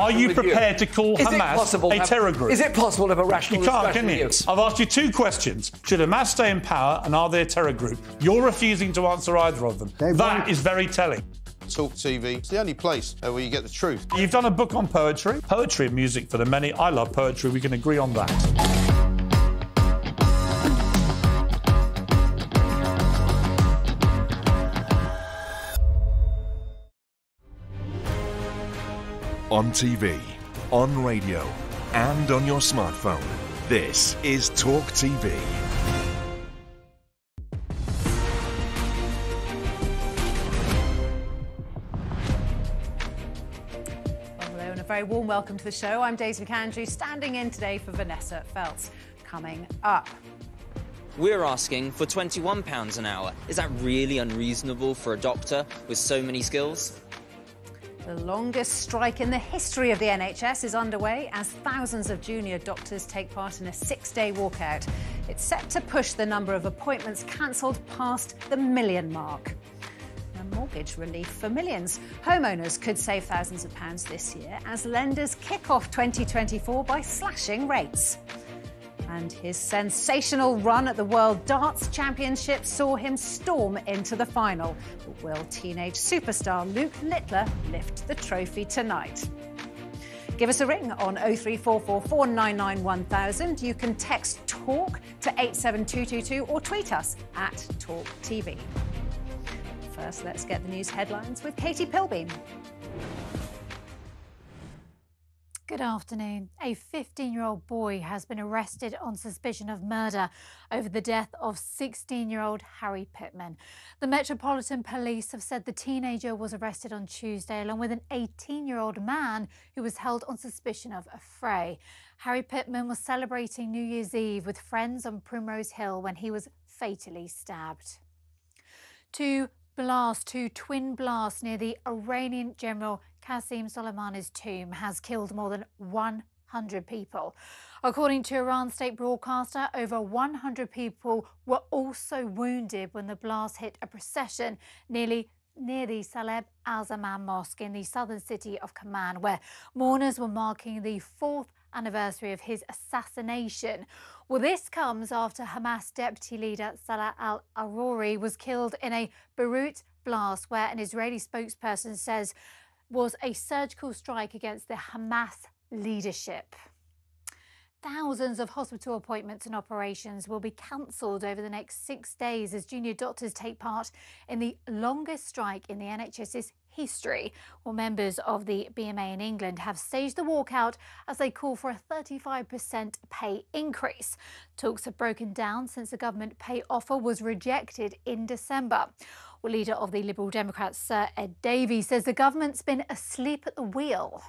Are you prepared to call is Hamas a have, terror group? Is it possible to have a rational You can't, can you? I've asked you two questions. Should Hamas stay in power and are they a terror group? You're refusing to answer either of them. They that is very telling. Talk TV. It's the only place uh, where you get the truth. You've done a book on poetry. Poetry and music for the many. I love poetry. We can agree on that. On TV, on radio, and on your smartphone. This is Talk TV. Hello and a very warm welcome to the show. I'm Daisy McAndrew, standing in today for Vanessa Feltz. Coming up. We're asking for £21 an hour. Is that really unreasonable for a doctor with so many skills? The longest strike in the history of the NHS is underway as thousands of junior doctors take part in a six day walkout. It's set to push the number of appointments cancelled past the million mark. Mortgage relief for millions. Homeowners could save thousands of pounds this year as lenders kick off 2024 by slashing rates. And his sensational run at the World Darts Championship saw him storm into the final. But will teenage superstar Luke Littler lift the trophy tonight? Give us a ring on 03444991000. You can text TALK to 87222 or tweet us at TalkTV. First, let's get the news headlines with Katie Pilbeam. Good afternoon. A 15 year old boy has been arrested on suspicion of murder over the death of 16 year old Harry Pittman. The Metropolitan Police have said the teenager was arrested on Tuesday along with an 18 year old man who was held on suspicion of affray. Harry Pittman was celebrating New Year's Eve with friends on Primrose Hill when he was fatally stabbed. Two blast, two twin blasts near the Iranian general Qasem Soleimani's tomb has killed more than 100 people. According to Iran state broadcaster, over 100 people were also wounded when the blast hit a procession nearly near the Saheb Al Zaman Mosque in the southern city of Kerman, where mourners were marking the fourth anniversary of his assassination. Well, this comes after Hamas deputy leader Salah al Aruri was killed in a Beirut blast, where an Israeli spokesperson says was a surgical strike against the Hamas leadership. Thousands of hospital appointments and operations will be cancelled over the next six days as junior doctors take part in the longest strike in the NHS's history. Well, members of the BMA in England have staged the walkout as they call for a 35% pay increase. Talks have broken down since the government pay offer was rejected in December. Well, leader of the Liberal Democrats, Sir Ed Davey, says the government's been asleep at the wheel.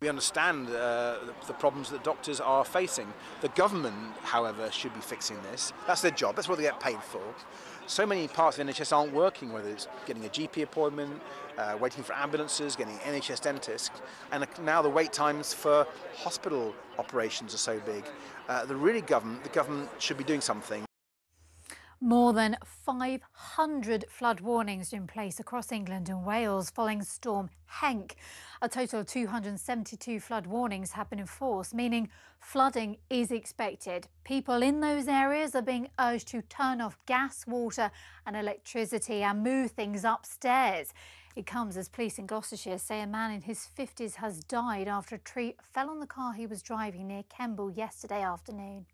We understand uh, the, problems that doctors are facing. The government, however, should be fixing this. That's their job, that's what they get paid for. So many parts of the NHS aren't working, whether it's getting a GP appointment, uh, waiting for ambulances, getting NHS dentist, and now the wait times for hospital operations are so big. Uh, the really government, the government should be doing something. More than 500 flood warnings in place across England and Wales following Storm Henk. A total of 272 flood warnings have been enforced, meaning flooding is expected. People in those areas are being urged to turn off gas, water and electricity and move things upstairs. It comes as police in Gloucestershire say a man in his 50s has died after a tree fell on the car he was driving near Kemble yesterday afternoon.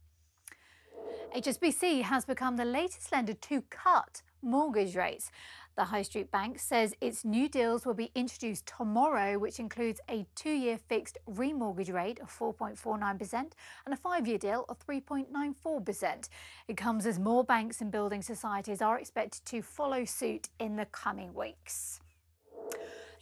HSBC has become the latest lender to cut mortgage rates. The High Street Bank says its new deals will be introduced tomorrow, which includes a two year fixed remortgage rate of 4.49% and a five year deal of 3.94%. It comes as more banks and building societies are expected to follow suit in the coming weeks.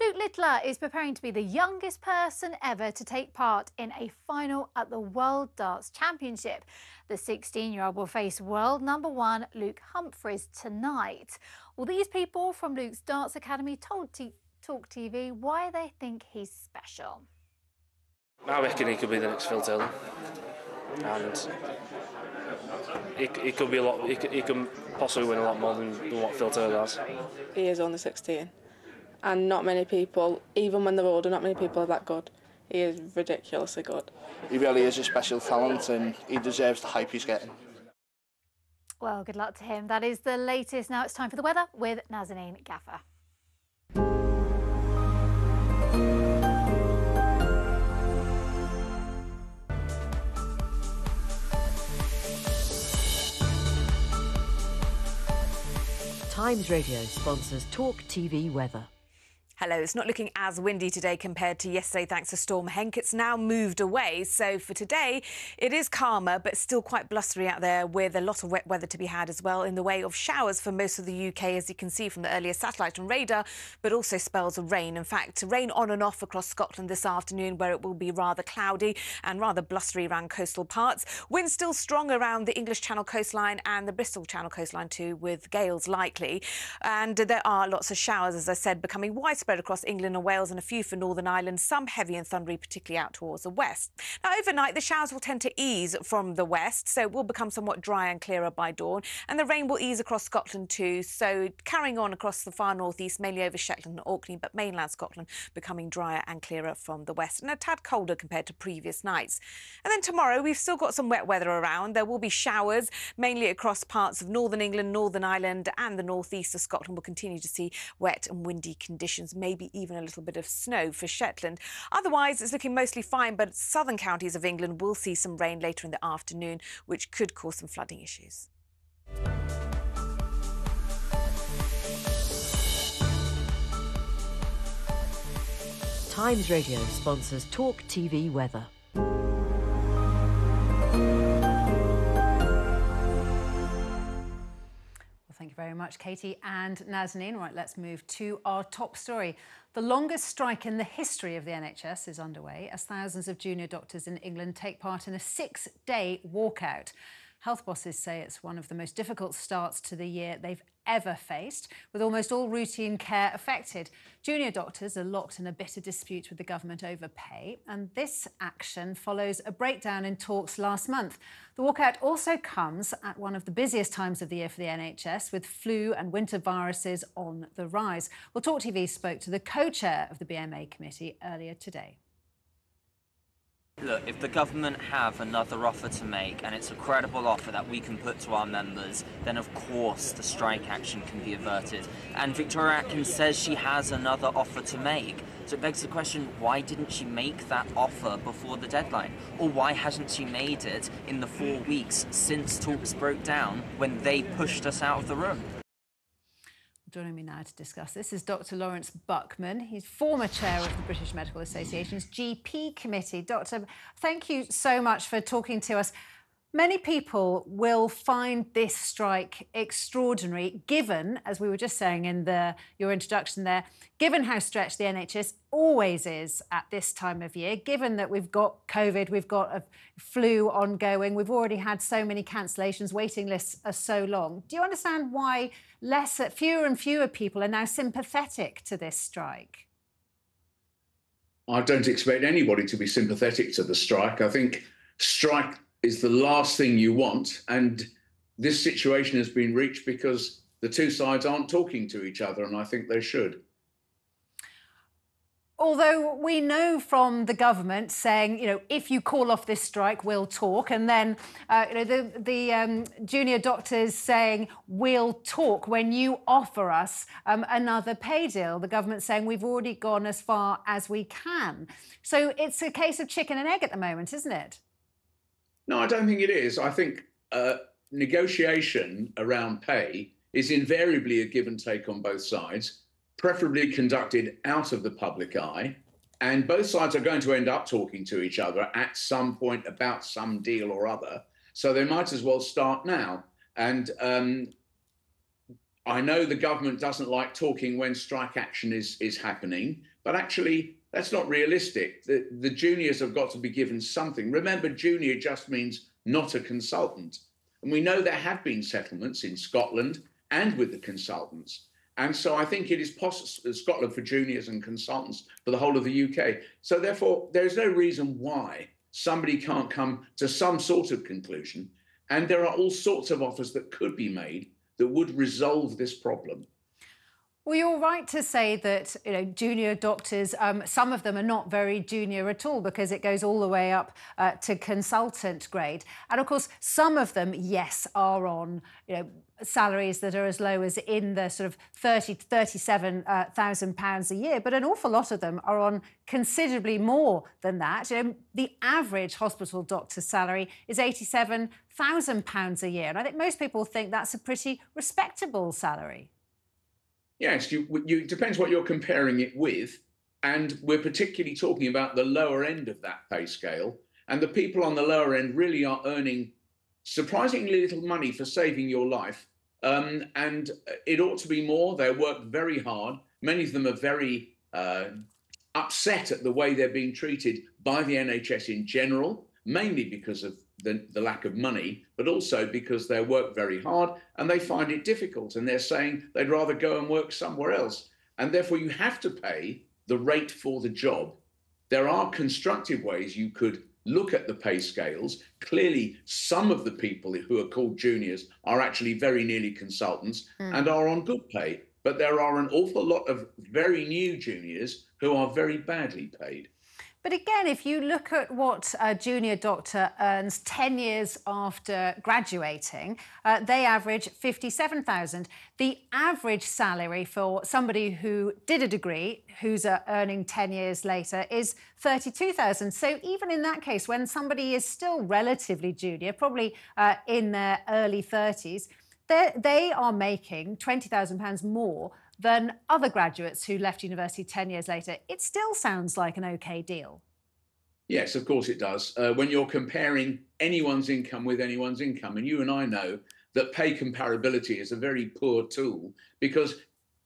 Luke Littler is preparing to be the youngest person ever to take part in a final at the World Darts Championship. The 16 year old will face world number one Luke Humphries tonight. Well, these people from Luke's Darts Academy told T Talk TV why they think he's special. I reckon he could be the next Phil Taylor. And he, he could be a lot, he, he can possibly win a lot more than, than what Phil Taylor has. He is on the 16 and not many people, even when they're older, not many people are that good. He is ridiculously good. He really is a special talent and he deserves the hype he's getting. Well, good luck to him. That is the latest. Now it's time for the weather with Nazanin Gaffer. Times Radio sponsors Talk TV weather. Hello. It's not looking as windy today compared to yesterday thanks to Storm Henk. It's now moved away. So for today, it is calmer, but still quite blustery out there with a lot of wet weather to be had as well in the way of showers for most of the UK, as you can see from the earlier satellite and radar, but also spells of rain. In fact, rain on and off across Scotland this afternoon, where it will be rather cloudy and rather blustery around coastal parts. Winds still strong around the English Channel coastline and the Bristol Channel coastline too, with gales likely. And there are lots of showers, as I said, becoming widespread spread across England and Wales and a few for Northern Ireland, some heavy and thundery, particularly out towards the west. Now, overnight, the showers will tend to ease from the west, so it will become somewhat dry and clearer by dawn, and the rain will ease across Scotland too, so carrying on across the far northeast, mainly over Shetland and Orkney, but mainland Scotland becoming drier and clearer from the west, and a tad colder compared to previous nights. And then tomorrow, we've still got some wet weather around. There will be showers, mainly across parts of northern England, Northern Ireland, and the northeast of Scotland. We'll continue to see wet and windy conditions maybe even a little bit of snow for Shetland. Otherwise, it's looking mostly fine, but southern counties of England will see some rain later in the afternoon, which could cause some flooding issues. Times Radio sponsors Talk TV weather. Thank you very much, Katie and Nazanin. Right, let's move to our top story. The longest strike in the history of the NHS is underway as thousands of junior doctors in England take part in a six day walkout. Health bosses say it's one of the most difficult starts to the year they've ever faced, with almost all routine care affected. Junior doctors are locked in a bitter dispute with the government over pay, and this action follows a breakdown in talks last month. The walkout also comes at one of the busiest times of the year for the NHS, with flu and winter viruses on the rise. Well, Talk TV spoke to the co-chair of the BMA committee earlier today. Look, if the government have another offer to make and it's a credible offer that we can put to our members, then of course the strike action can be averted. And Victoria Atkins says she has another offer to make. So it begs the question, why didn't she make that offer before the deadline? Or why hasn't she made it in the four weeks since talks broke down when they pushed us out of the room? Joining me now to discuss this is Dr. Laurence Buckman. He's former chair of the British Medical Association's GP committee. Doctor, thank you so much for talking to us. Many people will find this strike extraordinary, given, as we were just saying in the, your introduction there, given how stretched the NHS always is at this time of year, given that we've got COVID, we've got a flu ongoing, we've already had so many cancellations, waiting lists are so long. Do you understand why less, fewer and fewer people are now sympathetic to this strike? I don't expect anybody to be sympathetic to the strike. I think strike is the last thing you want. And this situation has been reached because the two sides aren't talking to each other, and I think they should. Although we know from the government saying, you know, if you call off this strike, we'll talk, and then, uh, you know, the the um, junior doctors saying we'll talk when you offer us um, another pay deal. The government saying we've already gone as far as we can. So it's a case of chicken and egg at the moment, isn't it? No, I don't think it is. I think uh, negotiation around pay is invariably a give and take on both sides, preferably conducted out of the public eye. And both sides are going to end up talking to each other at some point about some deal or other. So they might as well start now. And um, I know the government doesn't like talking when strike action is, is happening, but actually, that's not realistic. The, the juniors have got to be given something. Remember, junior just means not a consultant. And we know there have been settlements in Scotland and with the consultants. And so I think it is possible Scotland for juniors and consultants for the whole of the UK. So therefore, there is no reason why somebody can't come to some sort of conclusion. And there are all sorts of offers that could be made that would resolve this problem. Well, you're right to say that you know junior doctors, um, some of them are not very junior at all because it goes all the way up uh, to consultant grade, and of course some of them, yes, are on you know salaries that are as low as in the sort of thirty to 37,000 uh, pounds a year, but an awful lot of them are on considerably more than that. You know, the average hospital doctor's salary is eighty-seven thousand pounds a year, and I think most people think that's a pretty respectable salary. Yes, you, you depends what you're comparing it with, and we're particularly talking about the lower end of that pay scale. And the people on the lower end really are earning surprisingly little money for saving your life. Um, and it ought to be more. They work very hard. Many of them are very uh, upset at the way they're being treated by the NHS in general, mainly because of the, the lack of money, but also because they work very hard and they find it difficult. And they're saying they'd rather go and work somewhere else. And therefore, you have to pay the rate for the job. There are constructive ways you could look at the pay scales. Clearly, some of the people who are called juniors are actually very nearly consultants mm. and are on good pay. But there are an awful lot of very new juniors who are very badly paid. But again, if you look at what a junior doctor earns 10 years after graduating, uh, they average 57,000. The average salary for somebody who did a degree, who's uh, earning 10 years later, is 32,000. So even in that case, when somebody is still relatively junior, probably uh, in their early 30s, they are making £20,000 more than other graduates who left university 10 years later, it still sounds like an okay deal. Yes, of course it does. Uh, when you're comparing anyone's income with anyone's income, and you and I know that pay comparability is a very poor tool because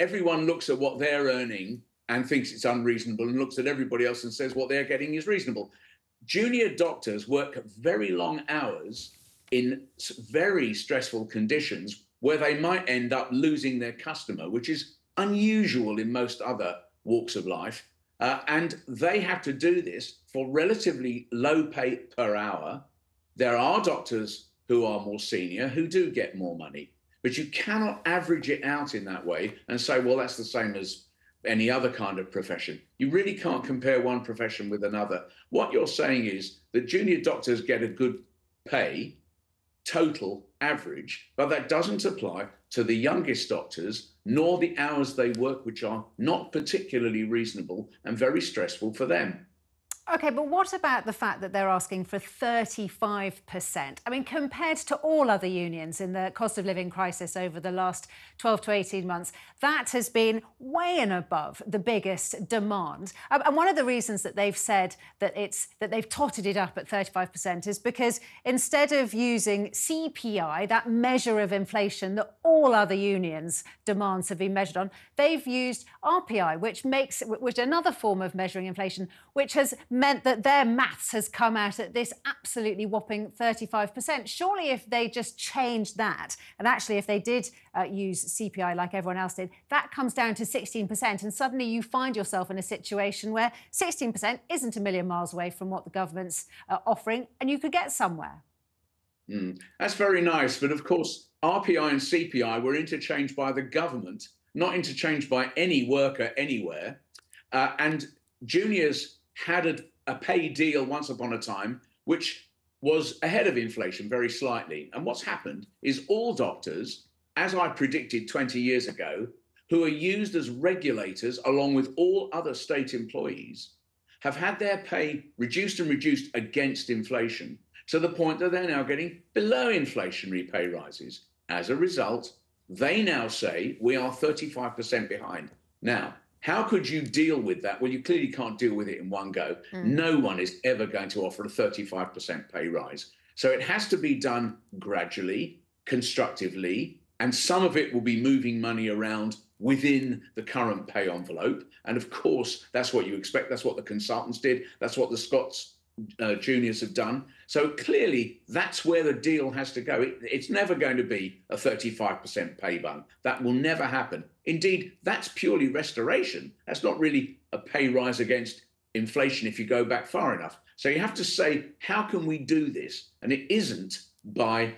everyone looks at what they're earning and thinks it's unreasonable and looks at everybody else and says what they're getting is reasonable. Junior doctors work very long hours in very stressful conditions where they might end up losing their customer, which is unusual in most other walks of life. Uh, and they have to do this for relatively low pay per hour. There are doctors who are more senior who do get more money, but you cannot average it out in that way and say, well, that's the same as any other kind of profession. You really can't compare one profession with another. What you're saying is that junior doctors get a good pay, total average, but that doesn't apply to the youngest doctors, nor the hours they work, which are not particularly reasonable and very stressful for them. OK, but what about the fact that they're asking for 35%? I mean, compared to all other unions in the cost of living crisis over the last 12 to 18 months, that has been way and above the biggest demand. Um, and one of the reasons that they've said that it's that they've totted it up at 35% is because instead of using CPI, that measure of inflation that all other unions' demands have been measured on, they've used RPI, which makes which another form of measuring inflation, which has meant that their maths has come out at this absolutely whopping 35%. Surely, if they just changed that, and actually, if they did uh, use CPI like everyone else did, that comes down to 16%. And suddenly you find yourself in a situation where 16% isn't a million miles away from what the government's uh, offering, and you could get somewhere. Mm, that's very nice. But of course, RPI and CPI were interchanged by the government, not interchanged by any worker anywhere. Uh, and juniors had a, a pay deal once upon a time, which was ahead of inflation very slightly. And what's happened is all doctors, as I predicted 20 years ago, who are used as regulators along with all other state employees, have had their pay reduced and reduced against inflation to the point that they're now getting below inflationary pay rises. As a result, they now say we are 35% behind. Now, how could you deal with that? Well, you clearly can't deal with it in one go. Mm. No one is ever going to offer a 35% pay rise. So it has to be done gradually, constructively, and some of it will be moving money around within the current pay envelope. And of course, that's what you expect. That's what the consultants did. That's what the Scots uh, juniors have done. So clearly, that's where the deal has to go. It, it's never going to be a 35% pay bump. That will never happen. Indeed, that's purely restoration. That's not really a pay rise against inflation if you go back far enough. So you have to say, how can we do this? And it isn't by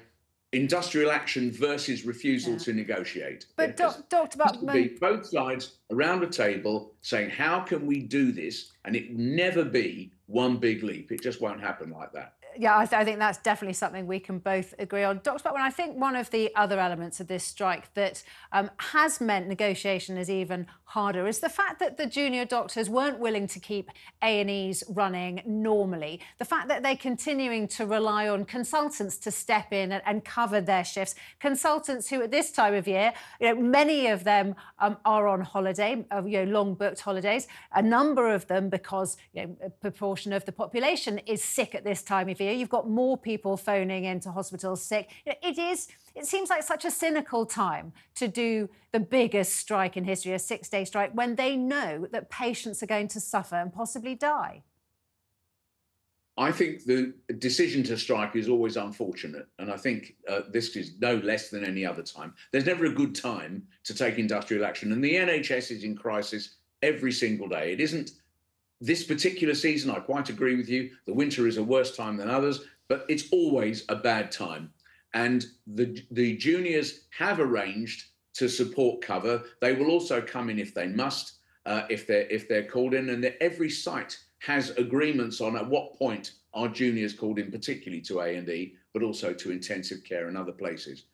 industrial action versus refusal Yeah. to negotiate. But doc- Dr. Buckman, both sides around a table saying, how can we do this? And it never be one big leap. It just won't happen like that. Yeah, I, th- I think that's definitely something we can both agree on. Dr. Buckman, I think one of the other elements of this strike that um, has meant negotiation is even harder is the fact that the junior doctors weren't willing to keep A&Es running normally. The fact that they're continuing to rely on consultants to step in and, and cover their shifts. Consultants who, at this time of year, you know, many of them um, are on holiday, uh, you know, long booked holidays. A number of them, because you know, a proportion of the population is sick at this time of year. You've got more people phoning into hospitals sick. It is. It seems like such a cynical time to do the biggest strike in history, a six-day strike, when they know that patients are going to suffer and possibly die. I think the decision to strike is always unfortunate. And I think uh, this is no less than any other time. There's never a good time to take industrial action. And the NHS is in crisis every single day. It isn't this particular season. I quite agree with you. The winter is a worse time than others, but it's always a bad time. And the, the juniors have arranged to support cover. They will also come in if they must, uh, if they're if they're called in, and every site has agreements on at what point are juniors called in, particularly to A and E, but also to intensive care and other places.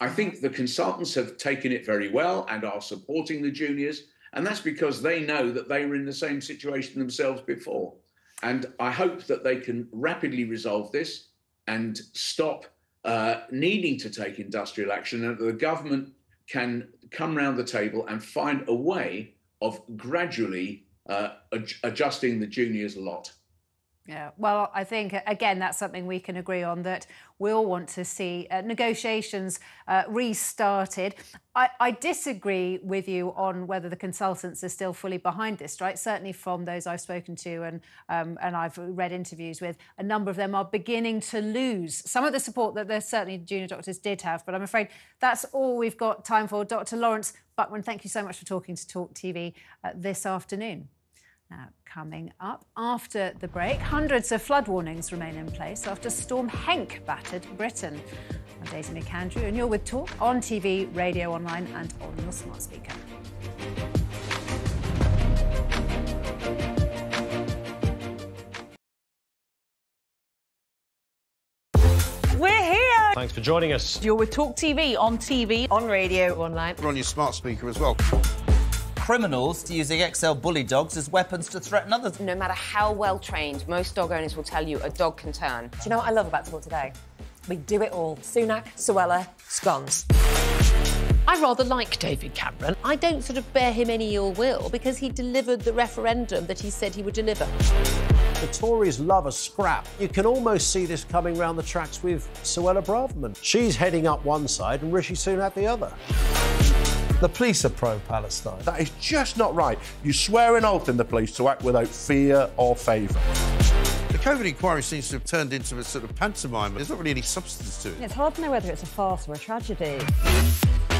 I think the consultants have taken it very well and are supporting the juniors, and that's because they know that they were in the same situation themselves before. And I hope that they can rapidly resolve this and stop uh, needing to take industrial action, and that the government can come round the table and find a way of gradually uh, ad- adjusting the juniors' lot. Yeah, well, I think uh, again that's something we can agree on that we all want to see uh, negotiations uh, restarted. I, I disagree with you on whether the consultants are still fully behind this strike. Certainly, from those I've spoken to and um, and I've read interviews with, a number of them are beginning to lose some of the support that there's certainly junior doctors did have. But I'm afraid that's all we've got time for. Dr. Laurence Buckman, thank you so much for talking to Talk TV uh, this afternoon. Now, coming up after the break, hundreds of flood warnings remain in place after Storm Henk battered Britain. I'm Daisy McAndrew, and you're with Talk on TV, radio, online, and on your smart speaker. We're here. Thanks for joining us. You're with Talk TV on TV, on radio, online. We're on your smart speaker as well. Criminals to using XL bully dogs as weapons to threaten others. No matter how well trained, most dog owners will tell you a dog can turn. Do you know what I love about Talk Today? We do it all. Sunak, Suella, scones. I rather like David Cameron. I don't sort of bear him any ill will because he delivered the referendum that he said he would deliver. The Tories love a scrap. You can almost see this coming round the tracks with Suella Braverman. She's heading up one side and Rishi Sunak the other. The police are pro Palestine. That is just not right. You swear an oath in the police to act without fear or favour. The COVID inquiry seems to have turned into a sort of pantomime. There's not really any substance to it. It's hard to know whether it's a farce or a tragedy.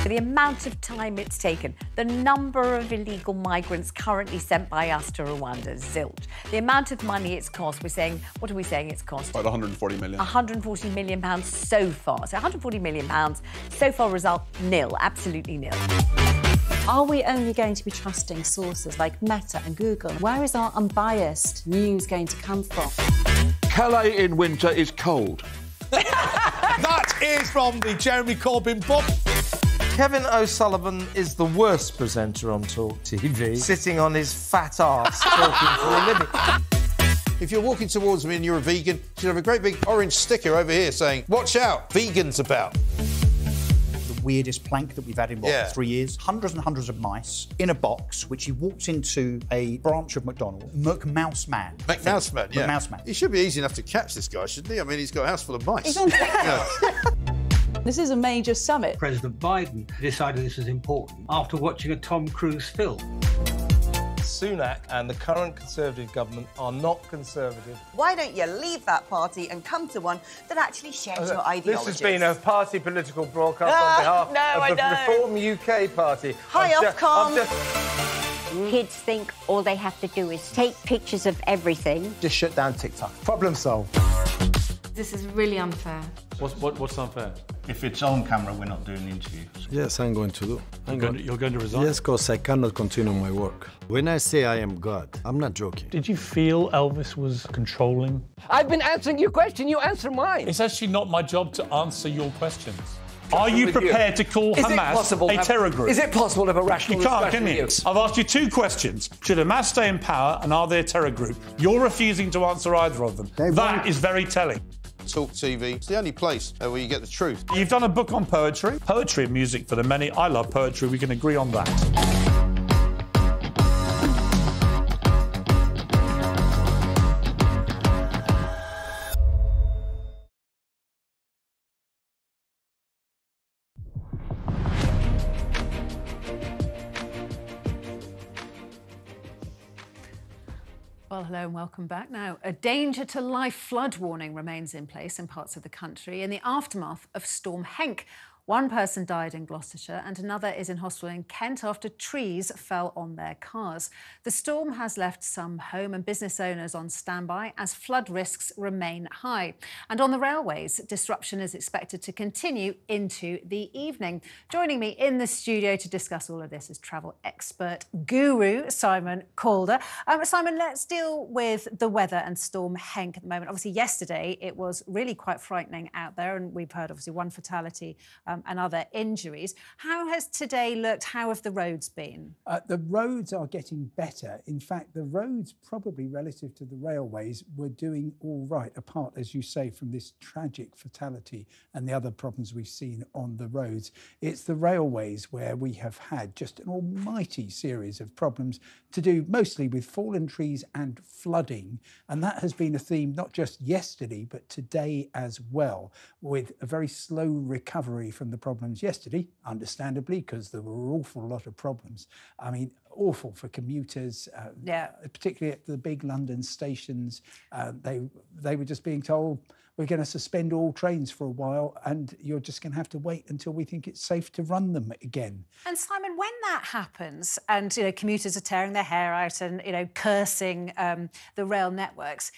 The amount of time it's taken, the number of illegal migrants currently sent by us to Rwanda, zilch. The amount of money it's cost, we're saying, what are we saying it's cost? About 140 million. 140 million pounds so far. So 140 million pounds so far result nil, absolutely nil. Are we only going to be trusting sources like Meta and Google? Where is our unbiased news going to come from? Calais in winter is cold. that is from the Jeremy Corbyn book. Kevin O'Sullivan is the worst presenter on Talk TV, sitting on his fat ass talking for a living. If you're walking towards me and you're a vegan, you should have a great big orange sticker over here saying, Watch out, vegans about. The weirdest plank that we've had in what, Yeah. three years? Hundreds and hundreds of mice in a box, which he walked into a branch of McDonald's. McMouse Man. McMouse Man, yeah. McMouse Man. He should be easy enough to catch this guy, shouldn't he? I mean, he's got a house full of mice. He's on- Yeah. This is a major summit. President Biden decided this was important after watching a Tom Cruise film. Sunak and the current Conservative government are not Conservative. Why don't you leave that party and come to one that actually shares your ideology? This has been a party political broadcast Ah, on no, behalf I of the know. Reform UK Party. Hi, I'm Ofcom. I'm just- Kids think all they have to do is take pictures of everything. Just shut down TikTok. Problem solved. This is really unfair. What's, what, what's unfair? If it's on camera, we're not doing the interview. Yes, I'm going to do. I'm You're going to- you're going to resign? Yes, because I cannot continue my work. When I say I am God, I'm not joking. Did you feel Elvis was controlling? I've been answering your question, you answer mine. It's actually not my job to answer your questions. Are you with you? prepared to call Is Hamas possible a have- terror group? is it possible to have a rational You can't, can you? I've asked you two questions. Should Hamas stay in power and are they a terror group? You're refusing to answer either of them. That is very telling. Talk TV. It's the only place uh, where you get the truth. You've done a book on poetry. Poetry and music for the many. I love poetry. We can agree on that. Well, hello and welcome back. Now, a danger to life flood warning remains in place in parts of the country in the aftermath of Storm Henk. One person died in Gloucestershire and another is in hospital in Kent after trees fell on their cars. The storm has left some home and business owners on standby as flood risks remain high. And on the railways, disruption is expected to continue into the evening. Joining me in the studio to discuss all of this is travel expert guru Simon Calder. Um, Simon, let's deal with the weather and Storm Henk at the moment. Obviously, yesterday it was really quite frightening out there, and we've heard obviously one fatality um, and other injuries. How has today looked? How have the roads been? Uh, the roads are getting better. In fact, the roads, probably relative to the railways, were doing all right, apart, as you say, from this tragic fatality and the other problems we've seen on the roads. It's the railways where we have had just an almighty series of problems to do mostly with fallen trees and flooding. And that has been a theme not just yesterday, but today as well, with a very slow recovery from the problems yesterday, understandably, because there were an awful lot of problems. I mean, awful for commuters, uh, Yeah. particularly at the big London stations. Uh, they they were just being told we're going to suspend all trains for a while, and you're just going to have to wait until we think it's safe to run them again. And Simon, when that happens, and you know commuters are tearing their hair out and you know cursing um, the rail networks,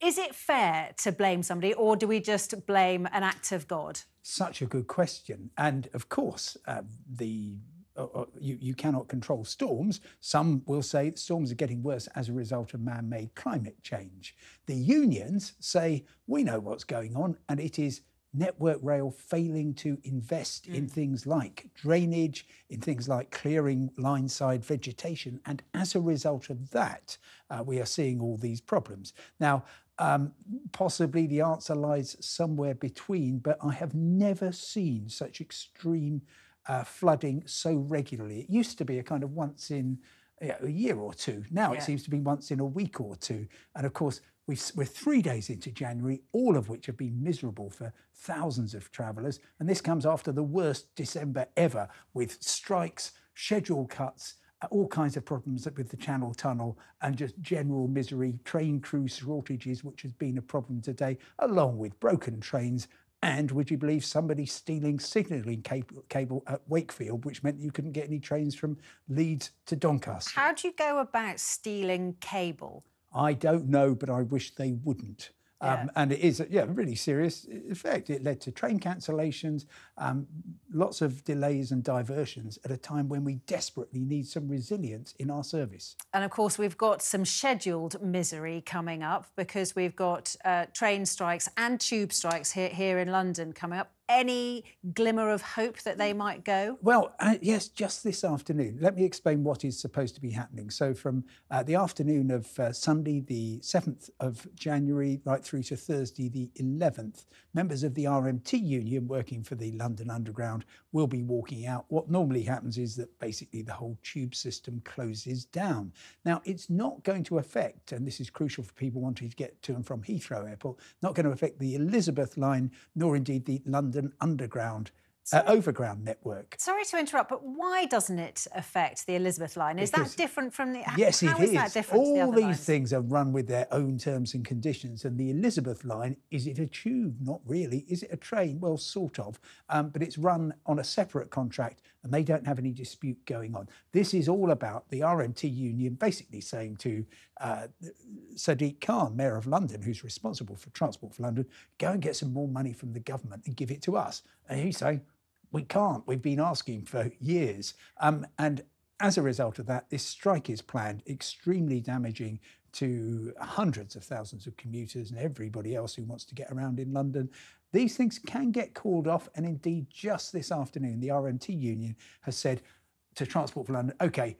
is it fair to blame somebody, or do we just blame an act of God? Such a good question, and of course, uh, the uh, uh, you, you cannot control storms. Some will say storms are getting worse as a result of man made climate change. The unions say we know what's going on, and it is Network Rail failing to invest in things like drainage, in things like clearing line side vegetation. And as a result of that, uh, we are seeing all these problems. Now, um, possibly the answer lies somewhere between, but I have never seen such extreme uh, flooding so regularly. It used to be a kind of once in you know, a year or two. Now Yeah. it seems to be once in a week or two. And of course, we've, we're three days into January, all of which have been miserable for thousands of travellers. And this comes after the worst December ever with strikes, schedule cuts, all kinds of problems with the Channel Tunnel and just general misery, train crew shortages, which has been a problem today, along with broken trains. And would you believe somebody stealing signalling cable, cable at Wakefield, which meant you couldn't get any trains from Leeds to Doncaster? How do you go about stealing cable? I don't know, but I wish they wouldn't. Yeah. Um, and it is, a, yeah, a really serious effect. It led to train cancellations, um, lots of delays and diversions at a time when we desperately need some resilience in our service. And of course, we've got some scheduled misery coming up because we've got uh, train strikes and tube strikes here, here in London coming up. Any glimmer of hope that they might go? Well, uh, yes, just this afternoon. Let me explain what is supposed to be happening. So, from uh, the afternoon of uh, Sunday, the 7th of January, right through to Thursday, the 11th, members of the RMT union working for the London Underground will be walking out. What normally happens is that basically the whole tube system closes down. Now, it's not going to affect, and this is crucial for people wanting to get to and from Heathrow Airport, not going to affect the Elizabeth line, nor indeed the London An underground. Uh, overground network. Sorry to interrupt, but why doesn't it affect the Elizabeth line? Is Because- that different from the? Yes, how it is. that different to the All other these lines? things are run with their own terms and conditions. And the Elizabeth line, is it a tube? Not really. Is it a train? Well, sort of. Um, but it's run on a separate contract and they don't have any dispute going on. This is all about the RMT union basically saying to uh, Sadiq Khan, Mayor of London, who's responsible for Transport for London, go and get some more money from the government and give it to us. And he's saying, we can't. We've been asking for years. Um, and as a result of that, this strike is planned, extremely damaging to hundreds of thousands of commuters and everybody else who wants to get around in London. These things can get called off, and indeed, just this afternoon, the RMT union has said to Transport for London, OK,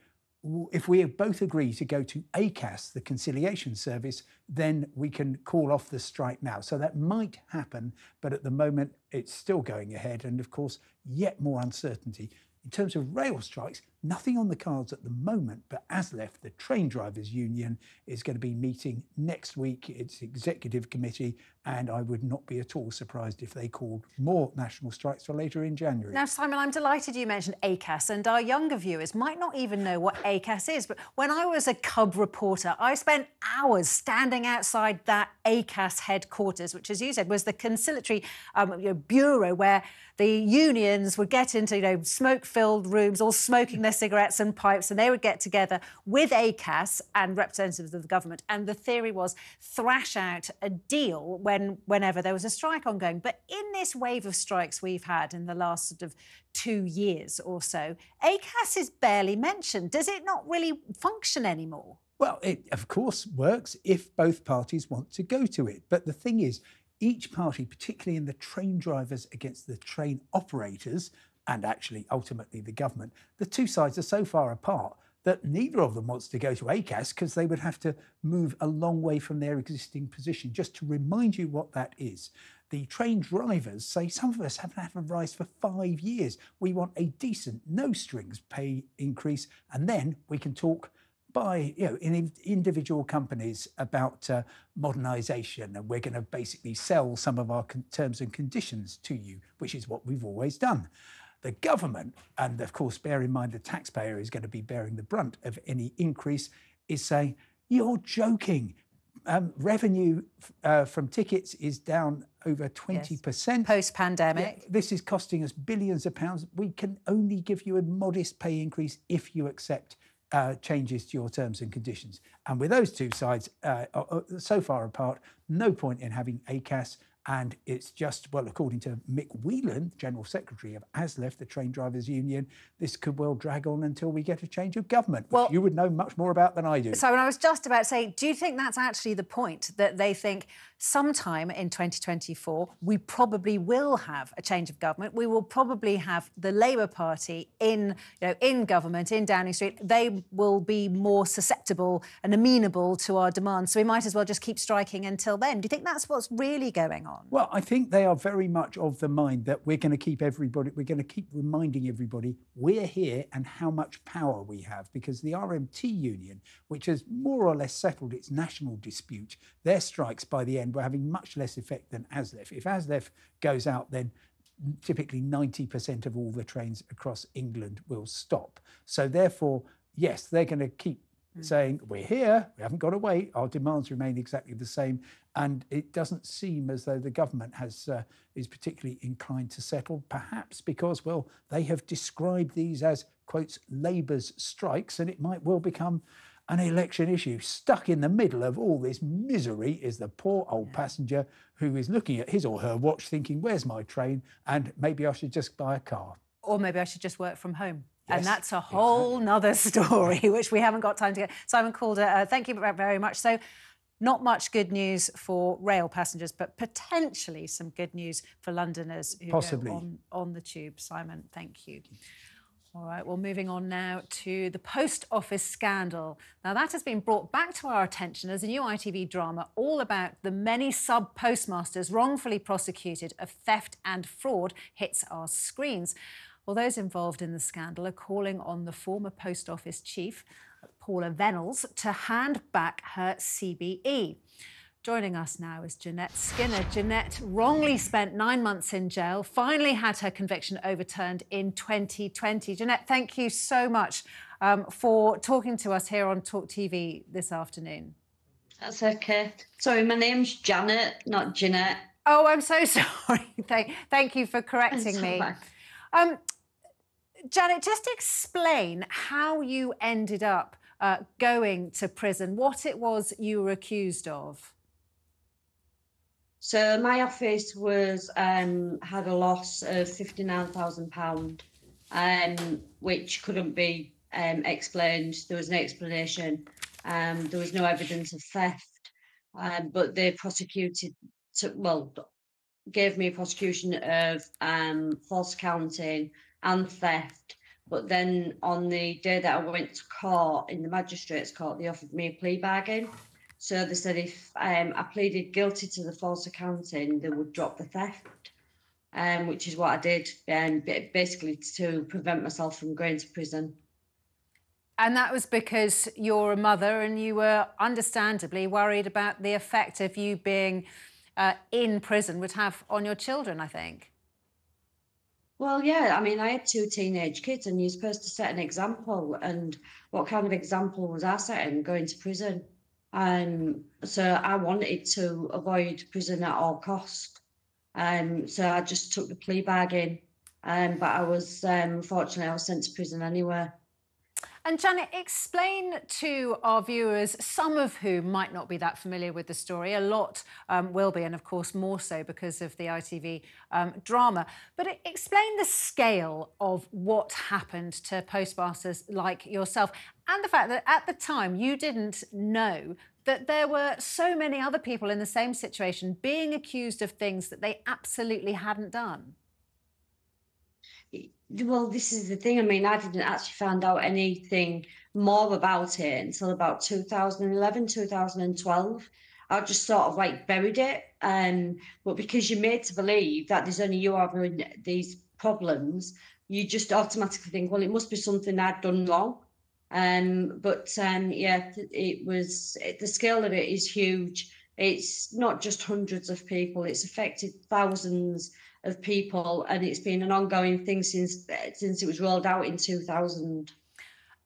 if we both agree to go to ACAS, the conciliation service, then we can call off the strike now. So that might happen, but at the moment it's still going ahead. And of course, yet more uncertainty. In terms of rail strikes, nothing on the cards at the moment, but ASLEF, the train drivers union, is going to be meeting next week, its executive committee, and I would not be at all surprised if they called more national strikes for later in January. Now, Simon, I'm delighted you mentioned ACAS, and our younger viewers might not even know what ACAS is, but when I was a Cub reporter, I spent hours standing outside that ACAS headquarters, which, as you said, was the conciliatory um, bureau where the unions would get into you know smoke-filled rooms, all smoking their cigarettes and pipes, and they would get together with ACAS and representatives of the government. And the theory was thrash out a deal when whenever there was a strike ongoing. But in this wave of strikes we've had in the last sort of two years or so, ACAS is barely mentioned. Does it not really function anymore? Well, it of course works if both parties want to go to it. But the thing is, each party, particularly in the train drivers against the train operators, and actually ultimately the government, the two sides are so far apart that neither of them wants to go to ACAS because they would have to move a long way from their existing position. Just to remind you what that is, the train drivers say some of us haven't had a rise for five years. We want a decent, no strings pay increase, and then we can talk by you know in individual companies about uh, modernisation, and we're going to basically sell some of our terms and conditions to you, which is what we've always done. The government, and of course, bear in mind the taxpayer is going to be bearing the brunt of any increase, is saying, You're joking. Um, revenue uh, from tickets is down over 20%. Yes. Post pandemic. This is costing us billions of pounds. We can only give you a modest pay increase if you accept uh, changes to your terms and conditions. And with those two sides uh, so far apart, no point in having ACAS and it's just, well, according to Mick Whelan, General Secretary of ASLEF, the Train Drivers Union, this could well drag on until we get a change of government, which well, you would know much more about than I do. So when I was just about to say, do you think that's actually the point, that they think sometime in 2024 we probably will have a change of government, we will probably have the Labour Party in, you know, in government, in Downing Street, they will be more susceptible and amenable to our demands, so we might as well just keep striking until then. Do you think that's what's really going on? On? Well, I think they are very much of the mind that we're going to keep everybody, we're going to keep reminding everybody we're here and how much power we have because the RMT union, which has more or less settled its national dispute, their strikes by the end were having much less effect than ASLEF. If ASLEF goes out, then typically 90% of all the trains across England will stop. So therefore, yes, they're going to keep mm. saying, We're here, we haven't got to wait, our demands remain exactly the same. And it doesn't seem as though the government has uh, is particularly inclined to settle, perhaps because, well, they have described these as, quotes, Labour's strikes, and it might well become an election issue. Stuck in the middle of all this misery is the poor old passenger who is looking at his or her watch thinking, Where's my train? And maybe I should just buy a car. Or maybe I should just work from home. Yes. And that's a whole nother story, which we haven't got time to get. Simon Calder, uh, thank you very much. So, not much good news for rail passengers, but potentially some good news for Londoners who Possibly. go on, on the tube. Simon, thank you. All right, well, moving on now to the post office scandal. Now, that has been brought back to our attention as a new ITV drama all about the many sub postmasters wrongfully prosecuted of theft and fraud hits our screens. Well, those involved in the scandal are calling on the former Post Office chief, Paula Vennells, to hand back her CBE. Joining us now is Jeanette Skinner. Jeanette wrongly spent nine months in jail, finally had her conviction overturned in 2020. Jeanette, thank you so much um, for talking to us here on Talk TV this afternoon. That's okay. Sorry, my name's Janet, not Jeanette. Oh, I'm so sorry. thank, thank you for correcting me. Um, Janet, just explain how you ended up uh, going to prison, what it was you were accused of. So my office was um, had a loss of fifty nine thousand pound, um, which couldn't be um, explained. There was no explanation. Um, there was no evidence of theft, um, but they prosecuted. Well, gave me a prosecution of um, false accounting and theft. But then on the day that I went to court in the magistrates' court, they offered me a plea bargain. So they said if um, I pleaded guilty to the false accounting, they would drop the theft, um, which is what I did, um, basically to prevent myself from going to prison. And that was because you're a mother and you were understandably worried about the effect of you being uh, in prison would have on your children, I think. Well, yeah, I mean, I had two teenage kids, and you're supposed to set an example. And what kind of example was I setting going to prison? Um, so I wanted to avoid prison at all cost. Um, so I just took the plea bargain. Um, but I was, um, unfortunately, I was sent to prison anyway. And Janet, explain to our viewers, some of whom might not be that familiar with the story, a lot um, will be, and of course more so because of the ITV um, drama. But explain the scale of what happened to postmasters like yourself, and the fact that at the time you didn't know that there were so many other people in the same situation being accused of things that they absolutely hadn't done well, this is the thing. I mean, I didn't actually find out anything more about it until about 2011, 2012. I just sort of like buried it. Um, but because you're made to believe that there's only you having these problems, you just automatically think, well, it must be something I'd done wrong. Um, but um, yeah, it was it, the scale of it is huge. It's not just hundreds of people; it's affected thousands of people, and it's been an ongoing thing since since it was rolled out in 2000.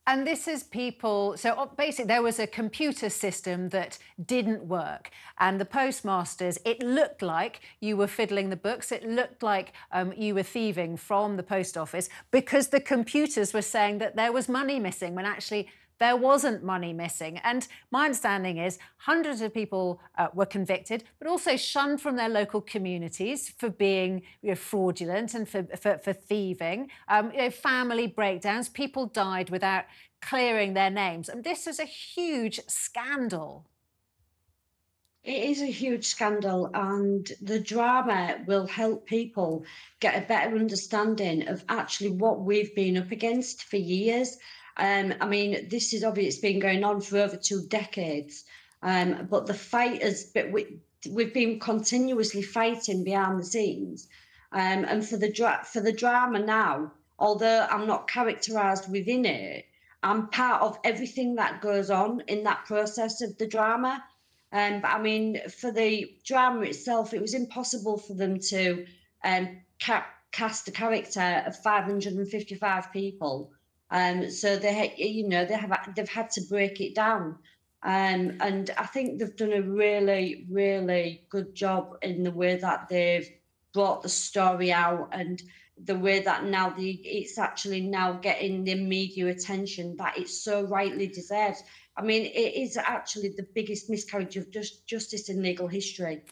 And this is people. So uh, basically, there was a computer system that didn't work, and the postmasters. It looked like you were fiddling the books. It looked like um, you were thieving from the post office because the computers were saying that there was money missing when actually there wasn't money missing. And my understanding is hundreds of people uh, were convicted, but also shunned from their local communities for being you know, fraudulent and for, for, for thieving. Um, you know, family breakdowns, people died without clearing their names. And this is a huge scandal. It is a huge scandal, and the drama will help people get a better understanding of actually what we've been up against for years um, I mean, this is obviously been going on for over two decades, um, but the fight been, we, we've been continuously fighting behind the scenes. Um, and for the dra- for the drama now, although I'm not characterised within it, I'm part of everything that goes on in that process of the drama. Um, but I mean, for the drama itself, it was impossible for them to um, ca- cast a character of 555 people um, so they, you know, they have they've had to break it down, um, and I think they've done a really, really good job in the way that they've brought the story out and the way that now the it's actually now getting the media attention that it so rightly deserves. I mean, it is actually the biggest miscarriage of just justice in legal history.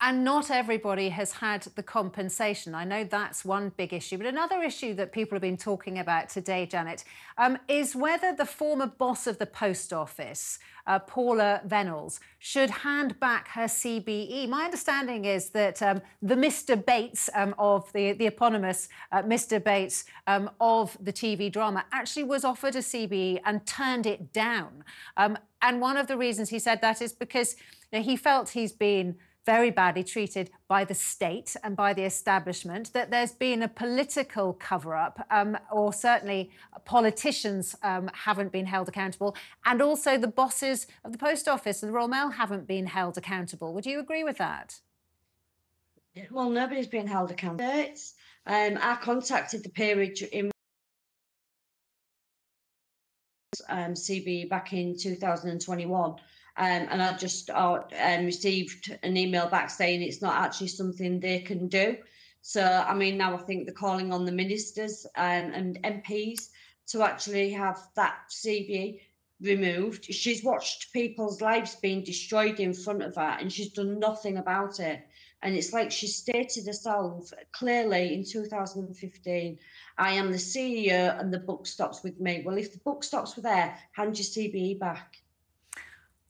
And not everybody has had the compensation. I know that's one big issue. But another issue that people have been talking about today, Janet, um, is whether the former boss of the post office, uh, Paula Vennells, should hand back her CBE. My understanding is that um, the Mr. Bates um, of the, the eponymous uh, Mr. Bates um, of the TV drama actually was offered a CBE and turned it down. Um, and one of the reasons he said that is because you know, he felt he's been very badly treated by the state and by the establishment, that there's been a political cover up, um, or certainly politicians um, haven't been held accountable, and also the bosses of the Post Office and the Royal Mail haven't been held accountable. Would you agree with that? Well, nobody's been held accountable. Um, I contacted the peerage in um, CB back in 2021 um, and I just uh, um, received an email back saying it's not actually something they can do. So, I mean, now I think they're calling on the ministers um, and MPs to actually have that CB removed. She's watched people's lives being destroyed in front of her and she's done nothing about it. And it's like she stated herself clearly in 2015 I am the CEO and the book stops with me. Well, if the book stops with her, hand your CBE back.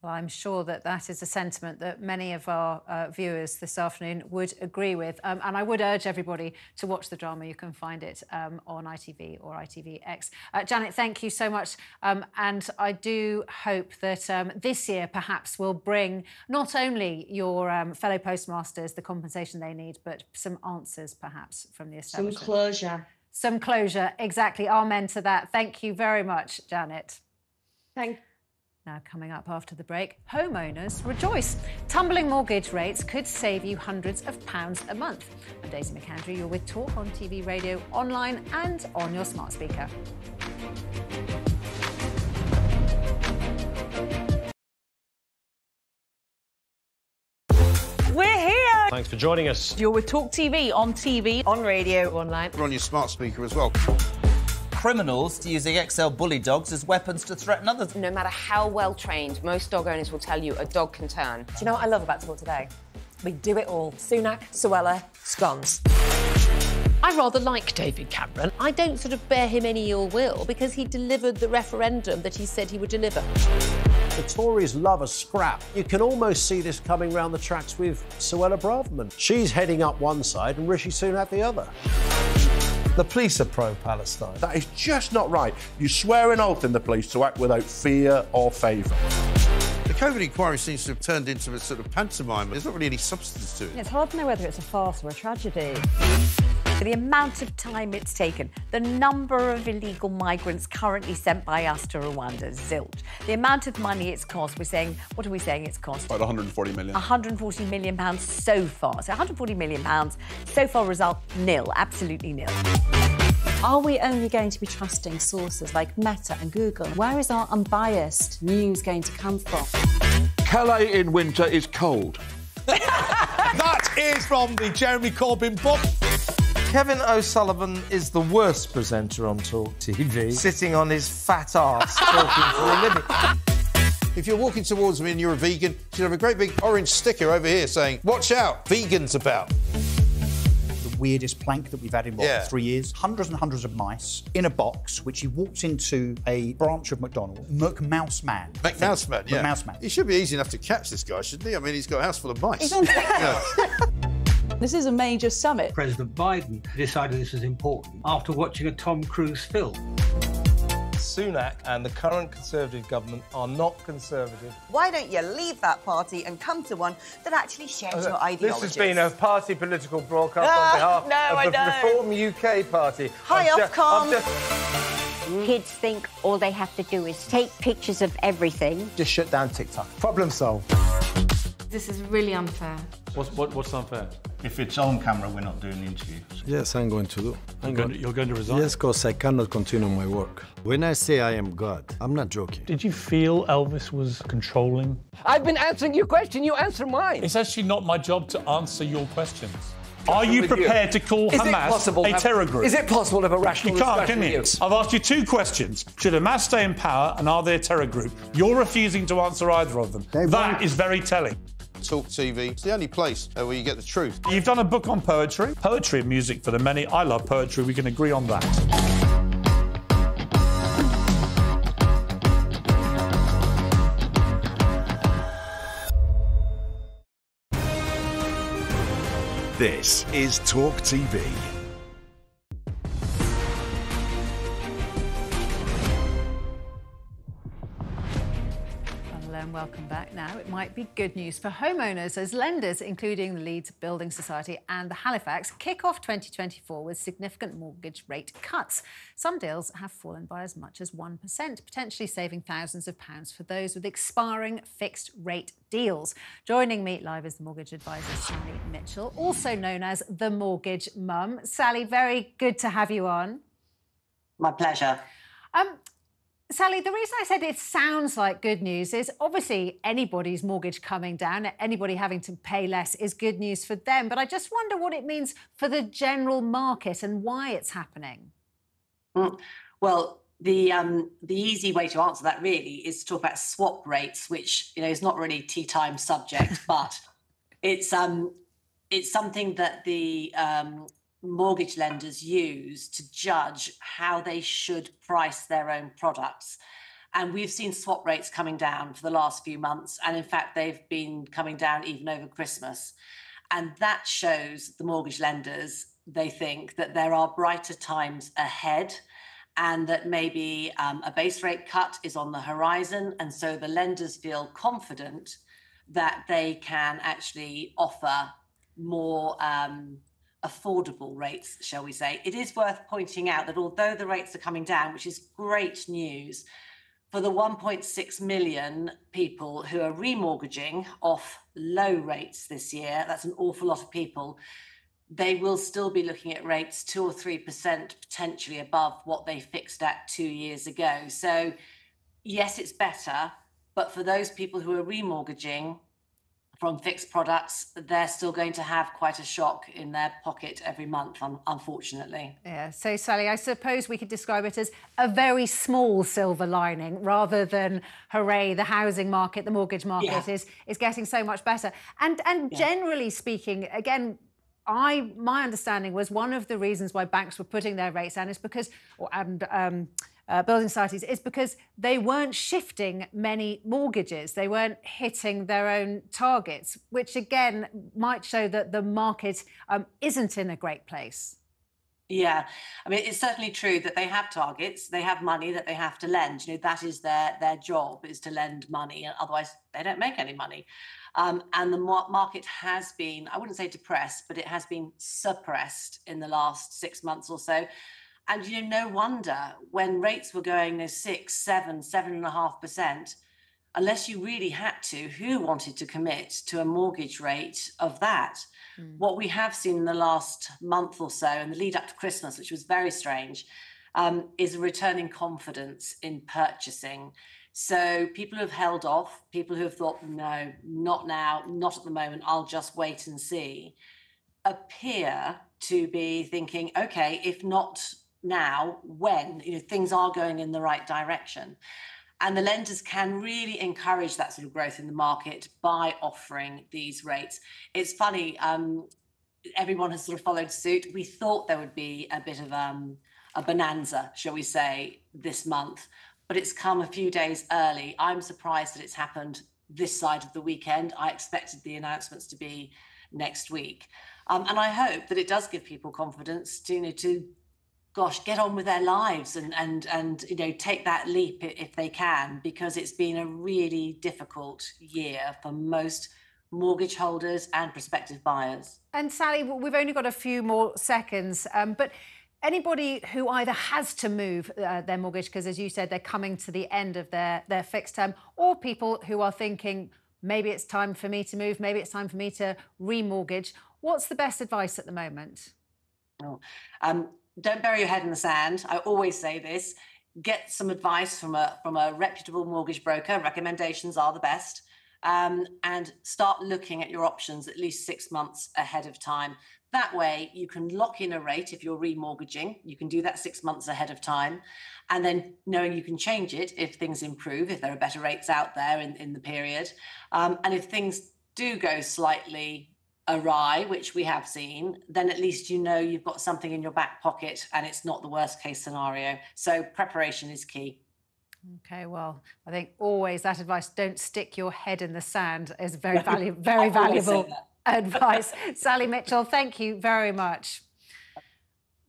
Well, I'm sure that that is a sentiment that many of our uh, viewers this afternoon would agree with. Um, and I would urge everybody to watch the drama. You can find it um, on ITV or ITVX. Uh, Janet, thank you so much. Um, and I do hope that um, this year perhaps will bring not only your um, fellow postmasters the compensation they need, but some answers perhaps from the establishment. Some closure. Some closure, exactly. Amen to that. Thank you very much, Janet. Thank now, coming up after the break, homeowners rejoice. Tumbling mortgage rates could save you hundreds of pounds a month. I'm Daisy McAndrew. You're with Talk on TV, radio, online, and on your smart speaker. We're here. Thanks for joining us. You're with Talk TV on TV, on radio, online. We're on your smart speaker as well criminals to using XL bully dogs as weapons to threaten others. No matter how well trained, most dog owners will tell you a dog can turn. Do you know what I love about Talk today? We do it all. Sunak, Suella, scones. I rather like David Cameron. I don't sort of bear him any ill will because he delivered the referendum that he said he would deliver. The Tories love a scrap. You can almost see this coming round the tracks with Suella Braverman. She's heading up one side and Rishi Sunak the other. The police are pro Palestine. That is just not right. You swear an oath in the police to act without fear or favour. The COVID inquiry seems to have turned into a sort of pantomime. There's not really any substance to it. It's hard to know whether it's a farce or a tragedy. The amount of time it's taken, the number of illegal migrants currently sent by us to Rwanda, zilch. The amount of money it's cost, we're saying, what are we saying it's cost? About 140 million. 140 million pounds so far. So 140 million pounds, so far result nil, absolutely nil. Are we only going to be trusting sources like Meta and Google? Where is our unbiased news going to come from? Calais in winter is cold. that is from the Jeremy Corbyn book. Kevin O'Sullivan is the worst presenter on Talk TV, sitting on his fat ass talking for a living. If you're walking towards me and you're a vegan, you should have a great big orange sticker over here saying, Watch out, vegans about The weirdest plank that we've had in what, Yeah. three years. Hundreds and hundreds of mice in a box, which he walked into a branch of McDonald's. McMouse Man. McMouse Man, yeah. McMouse Man. He should be easy enough to catch this guy, shouldn't he? I mean, he's got a house full of mice. He's on Yeah. This is a major summit. President Biden decided this was important after watching a Tom Cruise film. Sunak and the current Conservative government are not Conservative. Why don't you leave that party and come to one that actually shares your ideology? This has been a party political broadcast Ah, on no, behalf I of the don't. Reform UK Party. Hi, I've Ofcom. Just- Kids think all they have to do is take pictures of everything. Just shut down TikTok. Problem solved. This is really unfair. What's, what, what's unfair? If it's on camera, we're not doing the interview. Yes, I'm going to do. I'm You're going to- you're going to resign? Yes, because I cannot continue my work. When I say I am God, I'm not joking. Did you feel Elvis was controlling? I've been answering your question, you answer mine. It's actually not my job to answer your questions. Are you with you? prepared to call Is Hamas possible a have- terror group? is it possible to have a rational You can't, discussion can you? you? I've asked you two questions. Should Hamas stay in power and are they a terror group? You're refusing to answer either of them. That is very telling. Talk TV. It's the only place where you get the truth. You've done a book on poetry. Poetry and music for the many. I love poetry. We can agree on that. This is Talk TV. Welcome back. Now, it might be good news for homeowners as lenders, including the Leeds Building Society and the Halifax, kick off 2024 with significant mortgage rate cuts. Some deals have fallen by as much as 1%, potentially saving thousands of pounds for those with expiring fixed rate deals. Joining me live is the mortgage advisor Sally Mitchell, also known as the Mortgage Mum. Sally, very good to have you on. My pleasure. Um, Sally, the reason I said it sounds like good news is obviously anybody's mortgage coming down, anybody having to pay less is good news for them. But I just wonder what it means for the general market and why it's happening. Mm. Well, the um, the easy way to answer that really is to talk about swap rates, which you know is not really tea time subject, but it's um it's something that the um, mortgage lenders use to judge how they should price their own products. And we've seen swap rates coming down for the last few months. And in fact, they've been coming down even over Christmas. And that shows the mortgage lenders, they think that there are brighter times ahead and that maybe um, a base rate cut is on the horizon. And so the lenders feel confident that they can actually offer more um, affordable rates, shall we say. It is worth pointing out that although the rates are coming down, which is great news, for the 1.6 million people who are remortgaging off low rates this year, that's an awful lot of people. They will still be looking at rates two or three percent potentially above what they fixed at two years ago. So, yes, it's better, but for those people who are remortgaging, from fixed products, they're still going to have quite a shock in their pocket every month, unfortunately. Yeah. So, Sally, I suppose we could describe it as a very small silver lining rather than hooray, the housing market, the mortgage market yeah. is is getting so much better. And and yeah. generally speaking, again, I my understanding was one of the reasons why banks were putting their rates down is because and um, uh, building societies is because they weren't shifting many mortgages. They weren't hitting their own targets, which again might show that the market um, isn't in a great place. Yeah, I mean, it's certainly true that they have targets. They have money that they have to lend. You know, that is their their job is to lend money, and otherwise they don't make any money. Um, and the market has been, I wouldn't say depressed, but it has been suppressed in the last six months or so. And you know, no wonder when rates were going to six, seven, seven and a half percent, unless you really had to, who wanted to commit to a mortgage rate of that? Mm. What we have seen in the last month or so, and the lead up to Christmas, which was very strange, um, is a returning confidence in purchasing. So people who have held off, people who have thought, no, not now, not at the moment, I'll just wait and see, appear to be thinking, okay, if not now when you know things are going in the right direction. And the lenders can really encourage that sort of growth in the market by offering these rates. It's funny um, everyone has sort of followed suit. We thought there would be a bit of um, a bonanza shall we say this month but it's come a few days early. I'm surprised that it's happened this side of the weekend. I expected the announcements to be next week. Um, and i hope that it does give people confidence to you know to gosh, get on with their lives and and and you know take that leap if they can, because it's been a really difficult year for most mortgage holders and prospective buyers. And Sally, we've only got a few more seconds, um, but anybody who either has to move uh, their mortgage because, as you said, they're coming to the end of their their fixed term, or people who are thinking maybe it's time for me to move, maybe it's time for me to remortgage. What's the best advice at the moment? Oh, um, don't bury your head in the sand. I always say this. Get some advice from a from a reputable mortgage broker. Recommendations are the best. Um, and start looking at your options at least six months ahead of time. That way, you can lock in a rate if you're remortgaging. You can do that six months ahead of time. And then knowing you can change it if things improve, if there are better rates out there in, in the period. Um, and if things do go slightly awry, which we have seen, then at least you know you've got something in your back pocket and it's not the worst case scenario. So preparation is key. Okay, well, I think always that advice, don't stick your head in the sand, is very, valuable, very valuable advice. Sally Mitchell, thank you very much.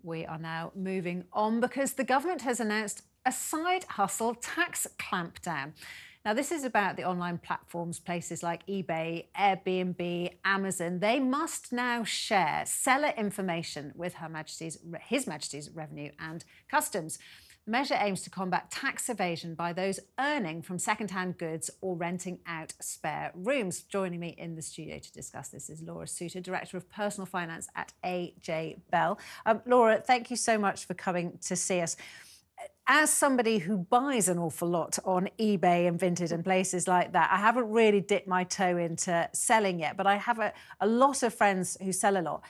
We are now moving on because the government has announced a side hustle tax clampdown. Now, this is about the online platforms, places like eBay, Airbnb, Amazon. They must now share seller information with Her Majesty's, His Majesty's Revenue and Customs. The measure aims to combat tax evasion by those earning from second-hand goods or renting out spare rooms. Joining me in the studio to discuss this is Laura Suter, Director of Personal Finance at AJ Bell. Um, Laura, thank you so much for coming to see us as somebody who buys an awful lot on eBay and Vinted and places like that, I haven't really dipped my toe into selling yet, but I have a, a lot of friends who sell a lot.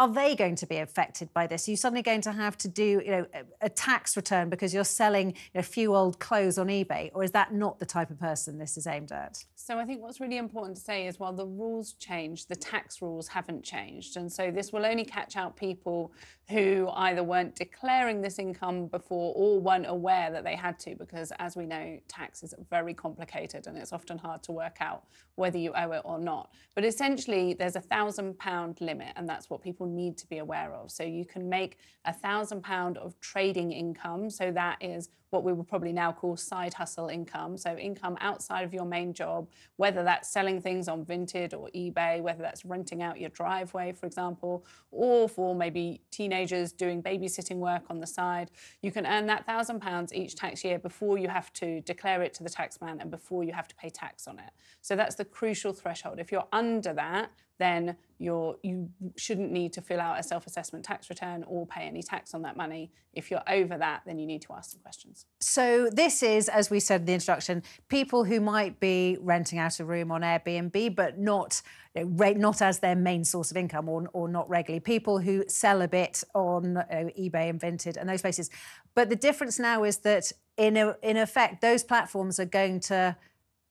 Are they going to be affected by this? Are you suddenly going to have to do, you know, a, tax return because you're selling a few old clothes on eBay, or is that not the type of person this is aimed at? So I think what's really important to say is while the rules change, the tax rules haven't changed. And so this will only catch out people who either weren't declaring this income before or weren't aware that they had to, because as we know, tax is very complicated and it's often hard to work out whether you owe it or not. But essentially, there's a thousand pound limit, and that's what people need to be aware of. So you can make a thousand pound of trading income. So that is what we would probably now call side hustle income. So income outside of your main job, whether that's selling things on Vinted or eBay, whether that's renting out your driveway, for example, or for maybe teenagers doing babysitting work on the side. You can earn that thousand pounds each tax year before you have to declare it to the taxman and before you have to pay tax on it. So that's the crucial threshold. If you're under that, then you're, you shouldn't need to fill out a self-assessment tax return or pay any tax on that money. If you're over that, then you need to ask some questions. So this is, as we said in the introduction, people who might be renting out a room on Airbnb, but not not as their main source of income or, or not regularly. People who sell a bit on eBay and Vinted and those places. But the difference now is that in a, in effect, those platforms are going to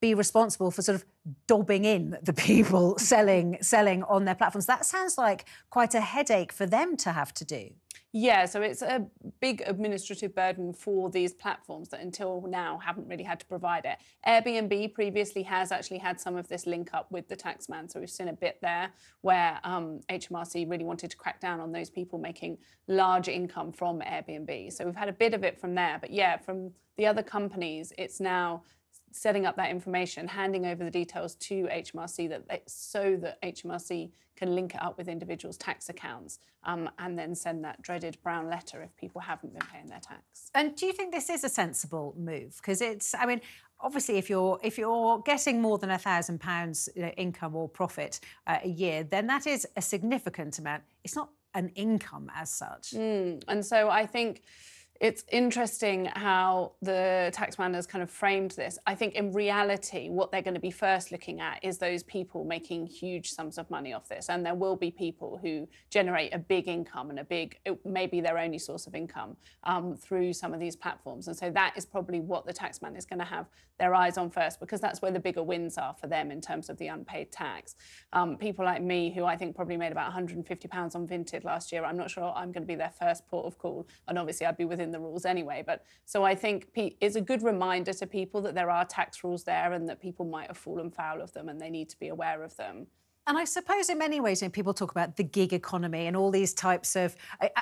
be responsible for sort of dobbing in the people selling selling on their platforms. That sounds like quite a headache for them to have to do. Yeah, so it's a big administrative burden for these platforms that until now haven't really had to provide it. Airbnb previously has actually had some of this link up with the taxman, so we've seen a bit there where um, HMRC really wanted to crack down on those people making large income from Airbnb. So we've had a bit of it from there, but yeah, from the other companies, it's now setting up that information, handing over the details to HMRC that they, so that HMRC can link it up with individuals' tax accounts um, and then send that dreaded brown letter if people haven't been paying their tax. And do you think this is a sensible move? Because it's, I mean, obviously if you're if you're getting more than a thousand pounds income or profit uh, a year, then that is a significant amount. It's not an income as such. Mm. And so I think it's interesting how the taxman has kind of framed this. I think in reality, what they're going to be first looking at is those people making huge sums of money off this. And there will be people who generate a big income and a big, maybe their only source of income um, through some of these platforms. And so that is probably what the taxman is going to have their eyes on first, because that's where the bigger wins are for them in terms of the unpaid tax. Um, people like me, who I think probably made about £150 on Vinted last year, I'm not sure I'm going to be their first port of call. And obviously, I'd be within the rules anyway. But so I think it's a good reminder to people that there are tax rules there and that people might have fallen foul of them and they need to be aware of them. And I suppose in many ways, when people talk about the gig economy and all these types of,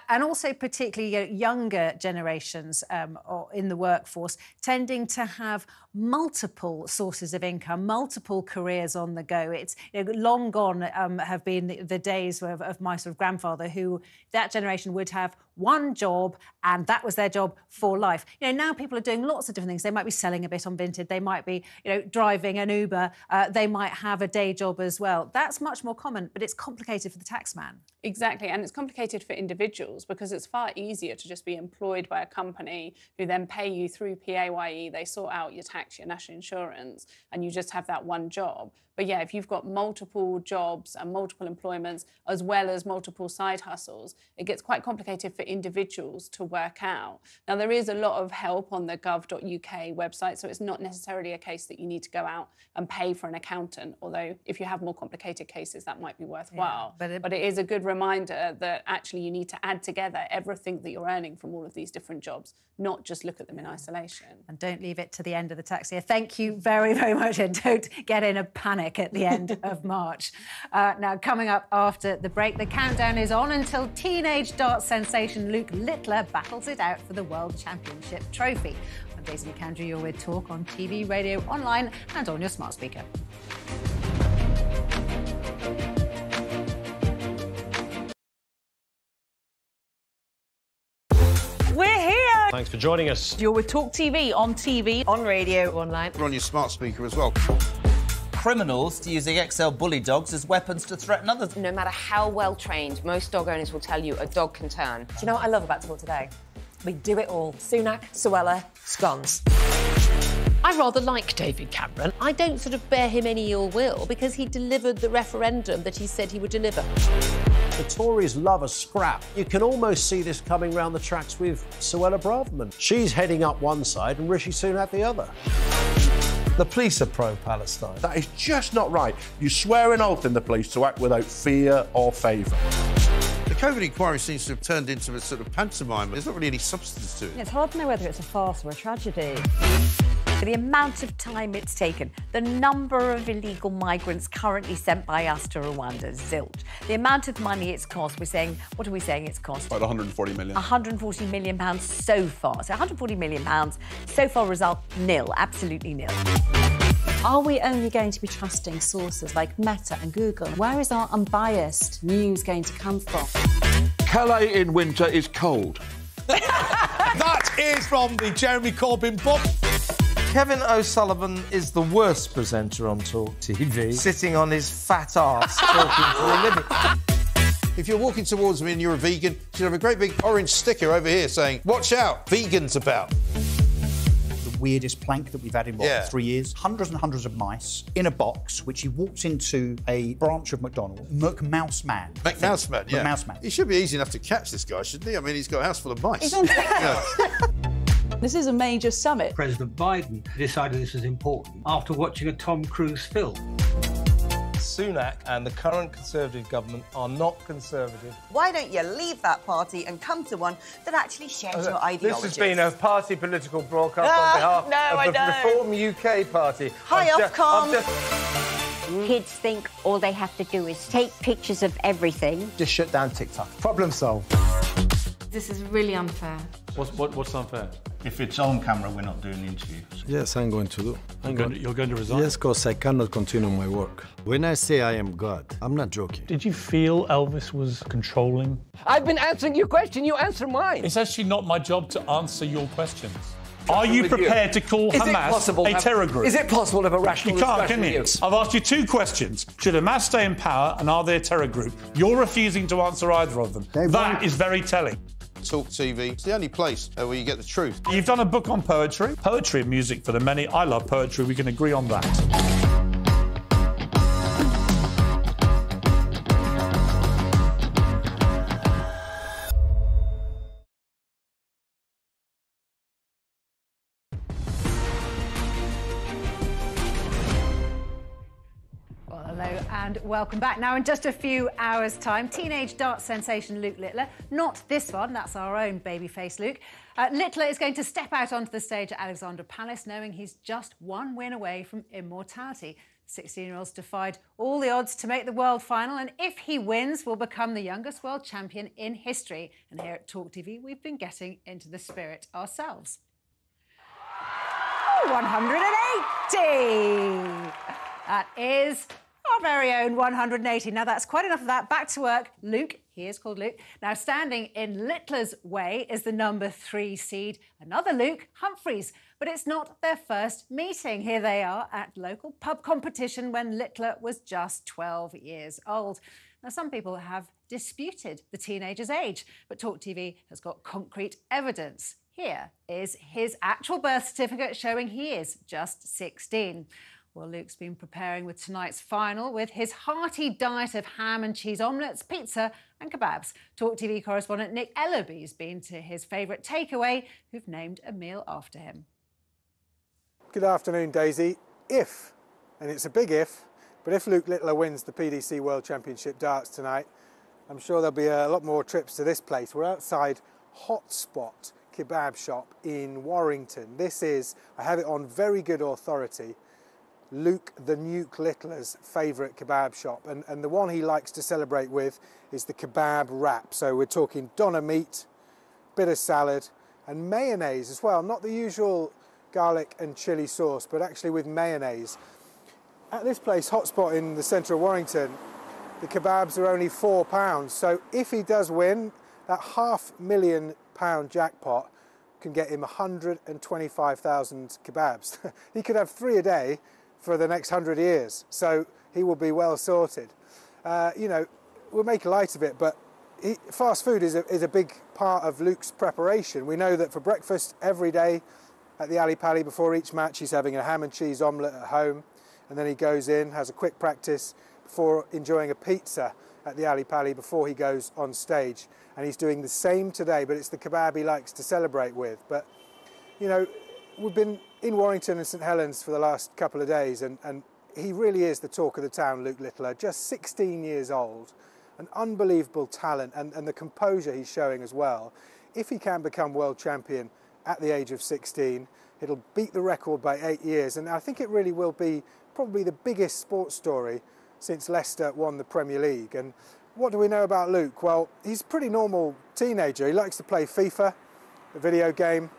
and also particularly younger generations um, in the workforce, tending to have multiple sources of income, multiple careers on the go. It's you know, long gone um, have been the, days of, of, my sort of grandfather, who that generation would have one job and that was their job for life. You know, now people are doing lots of different things. They might be selling a bit on Vinted. They might be, you know, driving an Uber. Uh, they might have a day job as well. That's much more common, but it's complicated for the taxman. Exactly, and it's complicated for individuals because it's far easier to just be employed by a company who then pay you through PAYE. They sort out your tax tax, your national insurance, and you just have that one job. But yeah, if you've got multiple jobs and multiple employments, as well as multiple side hustles, it gets quite complicated for individuals to work out. Now, there is a lot of help on the gov.uk website, so it's not necessarily a case that you need to go out and pay for an accountant, although if you have more complicated cases, that might be worthwhile. Yeah, but, it, but it is a good reminder that actually you need to add together everything that you're earning from all of these different jobs, not just look at them in isolation. And don't leave it to the end of the tax. Thank you very, very much, and don't get in a panic at the end of March. Uh, now, coming up after the break, the countdown is on until teenage dart sensation Luke Littler battles it out for the World Championship trophy. I'm Daisy McAndrew, you're with Talk on TV, radio, online, and on your smart speaker. We're. Thanks for joining us. You're with Talk TV on TV, on radio, online. We're on your smart speaker as well criminals to using XL bully dogs as weapons to threaten others. No matter how well trained, most dog owners will tell you a dog can turn. Do you know what I love about Talk Today? We do it all. Sunak, Suella, scones. I rather like David Cameron. I don't sort of bear him any ill will because he delivered the referendum that he said he would deliver. The Tories love a scrap. You can almost see this coming round the tracks with Suella Braverman. She's heading up one side and Rishi Sunak the other. The police are pro-Palestine. That is just not right. You swear an oath in the police to act without fear or favour. The COVID inquiry seems to have turned into a sort of pantomime. There's not really any substance to it. It's hard to know whether it's a farce or a tragedy. The amount of time it's taken, the number of illegal migrants currently sent by us to Rwanda, zilch. The amount of money it's cost, we're saying, what are we saying it's cost? About 140 million. 140 million pounds so far. So 140 million pounds so far result nil, absolutely nil. Are we only going to be trusting sources like Meta and Google? Where is our unbiased news going to come from? Calais in winter is cold. that is from the Jeremy Corbyn book. Kevin O'Sullivan is the worst presenter on Talk TV, sitting on his fat ass talking for a living. If you're walking towards me and you're a vegan, you should have a great big orange sticker over here saying, Watch out, vegans about. The weirdest plank that we've had in what, Yeah. three years? Hundreds and hundreds of mice in a box, which he walked into a branch of McDonald's. McMouse Man. McMouseman, yeah. McMouseman. He should be easy enough to catch this guy, shouldn't he? I mean, he's got a house full of mice. He's on Yeah. This is a major summit. President Biden decided this was important after watching a Tom Cruise film. Sunak and the current Conservative government are not Conservative. Why don't you leave that party and come to one that actually shares your ideology? This has been a party political broadcast Ah, on behalf no, I of the don't. Reform UK Party. Hi, I've Ofcom. I've just- Kids think all they have to do is take pictures of everything. Just shut down TikTok. Problem solved. This is really unfair. What's, what, what's unfair? If it's on camera, we're not doing the interview. Yes, I'm going to do. I'm You're going to- you're going to resign? Yes, because I cannot continue my work. When I say I am God, I'm not joking. Did you feel Elvis was controlling? I've been answering your question, you answer mine. It's actually not my job to answer your questions. Are you with you. prepared to call Is Hamas possible a have- terror group? is it possible to have a rational You can't, discussion can you? with you? I've asked you two questions. Should Hamas stay in power and are they a terror group? You're refusing to answer either of them. That is very telling. Talk TV. It's the only place uh, where you get the truth. You've done a book on poetry. Poetry and music for the many. I love poetry. We can agree on that. And welcome back. Now, in just a few hours' time, teenage dart sensation Luke Littler, not this one, that's our own babyface Luke. Uh, Littler is going to step out onto the stage at Alexandra Palace, knowing he's just one win away from immortality. 16 year old's defied all the odds to make the world final, and if he wins, will become the youngest world champion in history. And here at Talk TV, we've been getting into the spirit ourselves. Oh, 180. That is our very own 180. Now, that's quite enough of that. Back to work. Luke, he is called Luke. Now, standing in Littler's way is the number three seed, another Luke, Humphries. But it's not their first meeting. Here they are at local pub competition when Littler was just 12 years old. Now, some people have disputed the teenager's age, but Talk TV has got concrete evidence. Here is his actual birth certificate showing he is just 16. Well, Luke's been preparing with tonight's final with his hearty diet of ham and cheese omelettes, pizza, and kebabs. Talk TV correspondent Nick Ellerby's been to his favourite takeaway, who've named a meal after him. Good afternoon, Daisy. If, and it's a big if, but if Luke Littler wins the PDC World Championship darts tonight, I'm sure there'll be a lot more trips to this place. We're outside Hotspot Kebab Shop in Warrington. This is, I have it on very good authority, Luke the Nuke Littler's favourite kebab shop. And, and the one he likes to celebrate with is the kebab wrap. So we're talking doner meat, bit of salad, and mayonnaise as well. Not the usual garlic and chili sauce, but actually with mayonnaise. At this place, Hotspot in the centre of Warrington, the kebabs are only four pounds. So if he does win, that half million pound jackpot can get him 125,000 kebabs. he could have three a day for the next hundred years. So he will be well sorted. Uh, you know, we'll make light of it, but he, fast food is a, is a big part of Luke's preparation. We know that for breakfast every day at the Ali Pali before each match, he's having a ham and cheese omelette at home, and then he goes in, has a quick practice before enjoying a pizza at the Ali Pali before he goes on stage. And he's doing the same today, but it's the kebab he likes to celebrate with. But, you know, we've been in Warrington and St Helens for the last couple of days, and, and he really is the talk of the town, Luke Littler, just 16 years old, an unbelievable talent, and, and the composure he's showing as well. If he can become world champion at the age of 16, it'll beat the record by eight years, and I think it really will be probably the biggest sports story since Leicester won the Premier League. And what do we know about Luke? Well, he's a pretty normal teenager. He likes to play FIFA, a video game.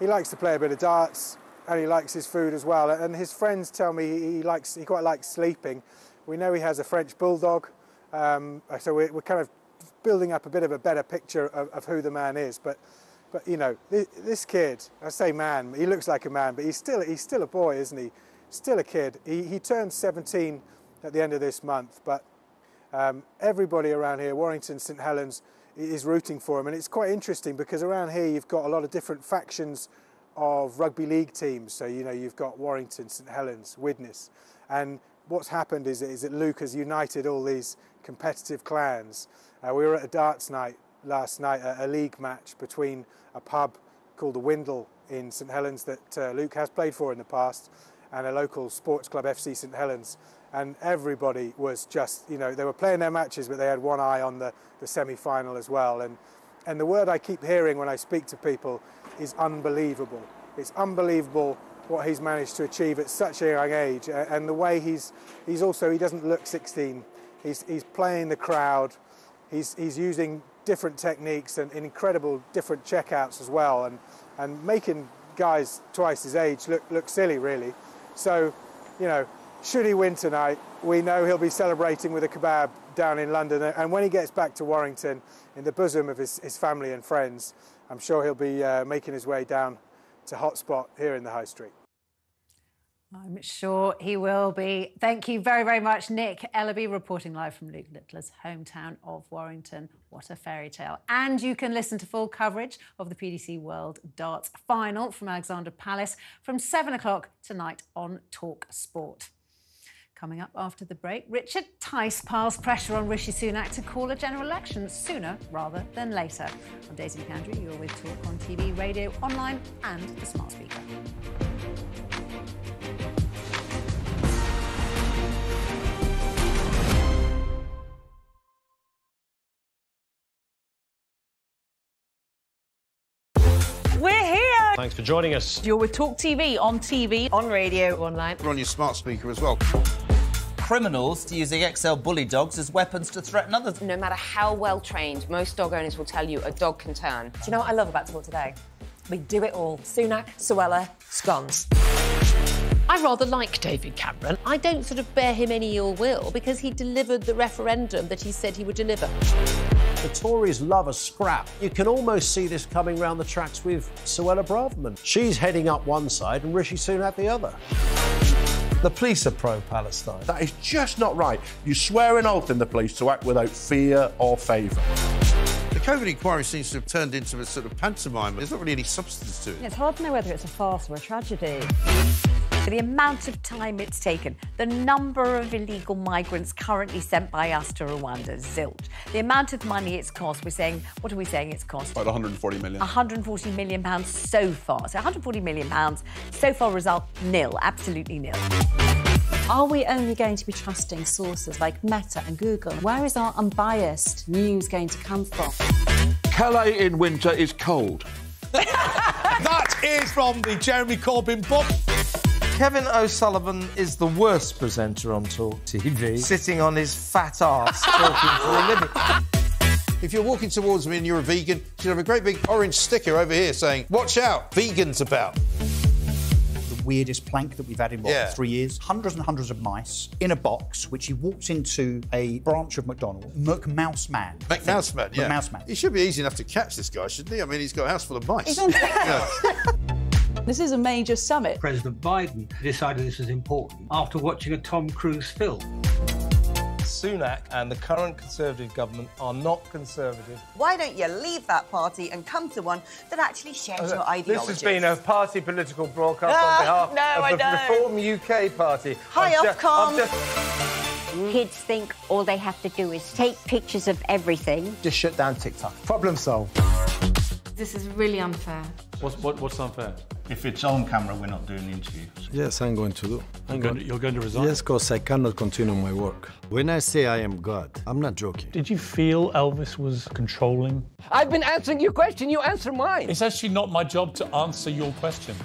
He likes to play a bit of darts, and he likes his food as well. And his friends tell me he likes he quite likes sleeping. We know he has a French bulldog, um, so we're, we're, kind of building up a bit of a better picture of, of who the man is. But but you know, this, this, kid, I say man, he looks like a man, but he's still he's still a boy, isn't he? Still a kid. He, he turned 17 at the end of this month, but um, everybody around here, Warrington, St Helens, is rooting for him. And it's quite interesting because around here you've got a lot of different factions of rugby league teams. So, you know, you've got Warrington, St Helens, Widnes. And what's happened is, is that Luke has united all these competitive clans. Uh, we were at a darts night last night, a, a, league match between a pub called the Windle in St Helens that uh, Luke has played for in the past and a local sports club, FC St Helens and everybody was just, you know, they were playing their matches, but they had one eye on the, the semi-final as well. And, and the word I keep hearing when I speak to people is unbelievable. It's unbelievable what he's managed to achieve at such a young age, and the way he's, he's also, he doesn't look 16. He's, he's playing the crowd, he's, he's using different techniques and incredible different checkouts as well, and, and making guys twice his age look, look silly, really. So, you know, should he win tonight, we know he'll be celebrating with a kebab down in London. And when he gets back to Warrington, in the bosom of his, his family and friends, I'm sure he'll be uh, making his way down to Hotspot here in the High Street. I'm sure he will be. Thank you very, very much, Nick Ellaby, reporting live from Luke Littler's hometown of Warrington. What a fairy tale. And you can listen to full coverage of the PDC World Darts Final from Alexandra Palace from 7 o'clock tonight on Talk Sport. Coming up after the break, Richard Tice piles pressure on Rishi Sunak to call a general election sooner rather than later. I'm Daisy McAndrew, you're with Talk on TV, radio, online, and the smart speaker. We're here. Thanks for joining us. You're with Talk TV on TV, on radio, online. We're on your smart speaker as well criminals to using XL bully dogs as weapons to threaten others. No matter how well trained, most dog owners will tell you a dog can turn. Do you know what I love about sport today? We do it all. Sunak, Suella, scones. I rather like David Cameron. I don't sort of bear him any ill will because he delivered the referendum that he said he would deliver. The Tories love a scrap. You can almost see this coming round the tracks with Suella Braverman. She's heading up one side and Rishi Sunak the other. The police are pro Palestine. That is just not right. You swear an oath in the police to act without fear or favour. The COVID inquiry seems to have turned into a sort of pantomime. There's not really any substance to it. It's hard to know whether it's a farce or a tragedy. The amount of time it's taken, the number of illegal migrants currently sent by us to Rwanda, zilch. The amount of money it's cost, we're saying, what are we saying it's cost? About 140 million. 140 million pounds so far. So 140 million pounds so far result nil, absolutely nil. Are we only going to be trusting sources like Meta and Google? Where is our unbiased news going to come from? Calais in winter is cold. that is from the Jeremy Corbyn book. Kevin O'Sullivan is the worst presenter on Talk TV, sitting on his fat ass talking for a living. If you're walking towards me and you're a vegan, you should have a great big orange sticker over here saying, Watch out, vegans about The weirdest plank that we've had in what, yeah. three years. Hundreds and hundreds of mice in a box, which he walked into a branch of McDonald's. McMouse Man. McMouse Man, yeah. McMouse Man. He should be easy enough to catch this guy, shouldn't he? I mean, he's got a house full of mice. This is a major summit. President Biden decided this was important after watching a Tom Cruise film. Sunak and the current Conservative government are not Conservative. Why don't you leave that party and come to one that actually shares your ideology? This has been a party political broadcast Ah, on behalf no, I of the don't. Reform UK Party. Hi, I'm ju- Ofcom. I'm Kids think all they have to do is take pictures of everything. Just shut down TikTok. Problem solved. This is really unfair. What's, what, what's unfair? If it's on camera, we're not doing the interview. Yes, I'm going to do. I'm You're going to- you're going to resign? Yes, because I cannot continue my work. When I say I am God, I'm not joking. Did you feel Elvis was controlling? I've been answering your question, you answer mine. It's actually not my job to answer your questions.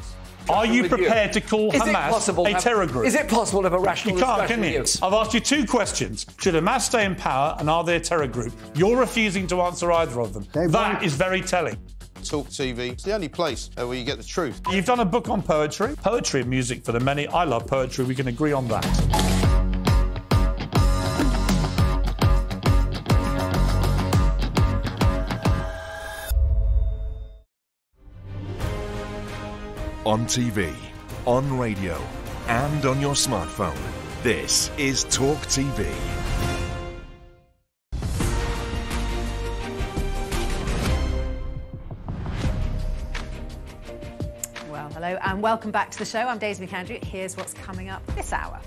Are you with you. prepared to call Is Hamas possible a terror group? is it possible to have a rational You can't, discussion can you? you? I've asked you two questions. Should Hamas stay in power and are they a terror group? You're refusing to answer either of them. That is very telling. Talk TV. It's the only place where you get the truth. You've done a book on poetry. Poetry and music for the many. I love poetry. We can agree on that. On TV, on radio, and on your smartphone. This is Talk TV. Hello and welcome back to the show. I'm Daisy McAndrew. Here's what's coming up this hour.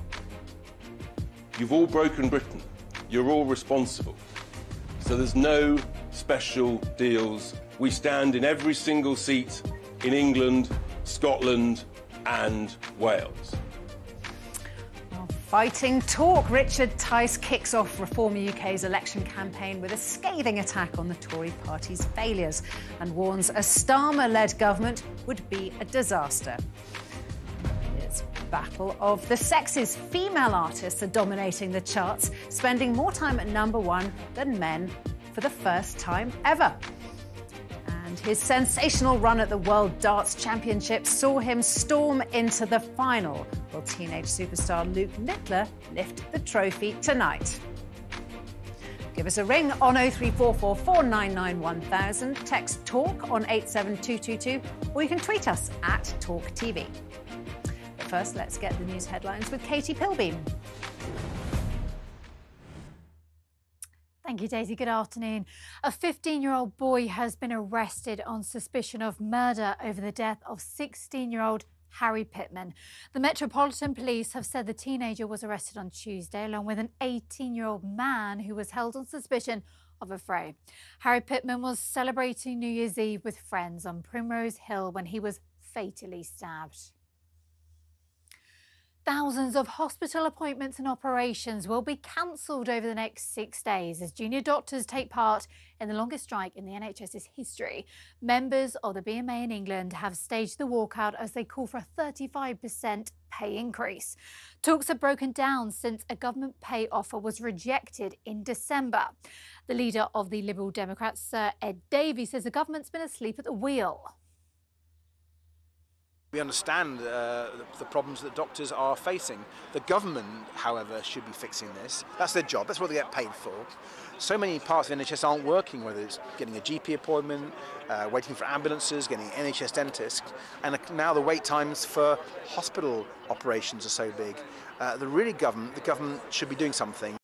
You've all broken Britain. You're all responsible. So there's no special deals. We stand in every single seat in England, Scotland, and Wales. Fighting talk. Richard Tice kicks off Reform UK's election campaign with a scathing attack on the Tory party's failures and warns a Starmer led government would be a disaster. It's Battle of the Sexes. Female artists are dominating the charts, spending more time at number one than men for the first time ever. And his sensational run at the World Darts Championship saw him storm into the final. Will teenage superstar Luke Littler lift the trophy tonight? Give us a ring on 0344 499 1000, text TALK on 87222, or you can tweet us at TalkTV. But first, let's get the news headlines with Katie Pilbeam. Thank you, Daisy. Good afternoon. A 15 year old boy has been arrested on suspicion of murder over the death of 16 year old Harry Pittman. The Metropolitan Police have said the teenager was arrested on Tuesday, along with an 18 year old man who was held on suspicion of affray. Harry Pittman was celebrating New Year's Eve with friends on Primrose Hill when he was fatally stabbed. Thousands of hospital appointments and operations will be cancelled over the next six days as junior doctors take part in the longest strike in the NHS's history. Members of the BMA in England have staged the walkout as they call for a 35% pay increase. Talks have broken down since a government pay offer was rejected in December. The leader of the Liberal Democrats, Sir Ed Davey, says the government's been asleep at the wheel. We understand uh, the, problems that doctors are facing. The government, however, should be fixing this. That's their job, that's what they get paid for. So many parts of NHS aren't working, whether it's getting a GP appointment, uh, waiting for ambulances, getting NHS dentist, and now the wait times for hospital operations are so big. Uh, the really government, the government should be doing something.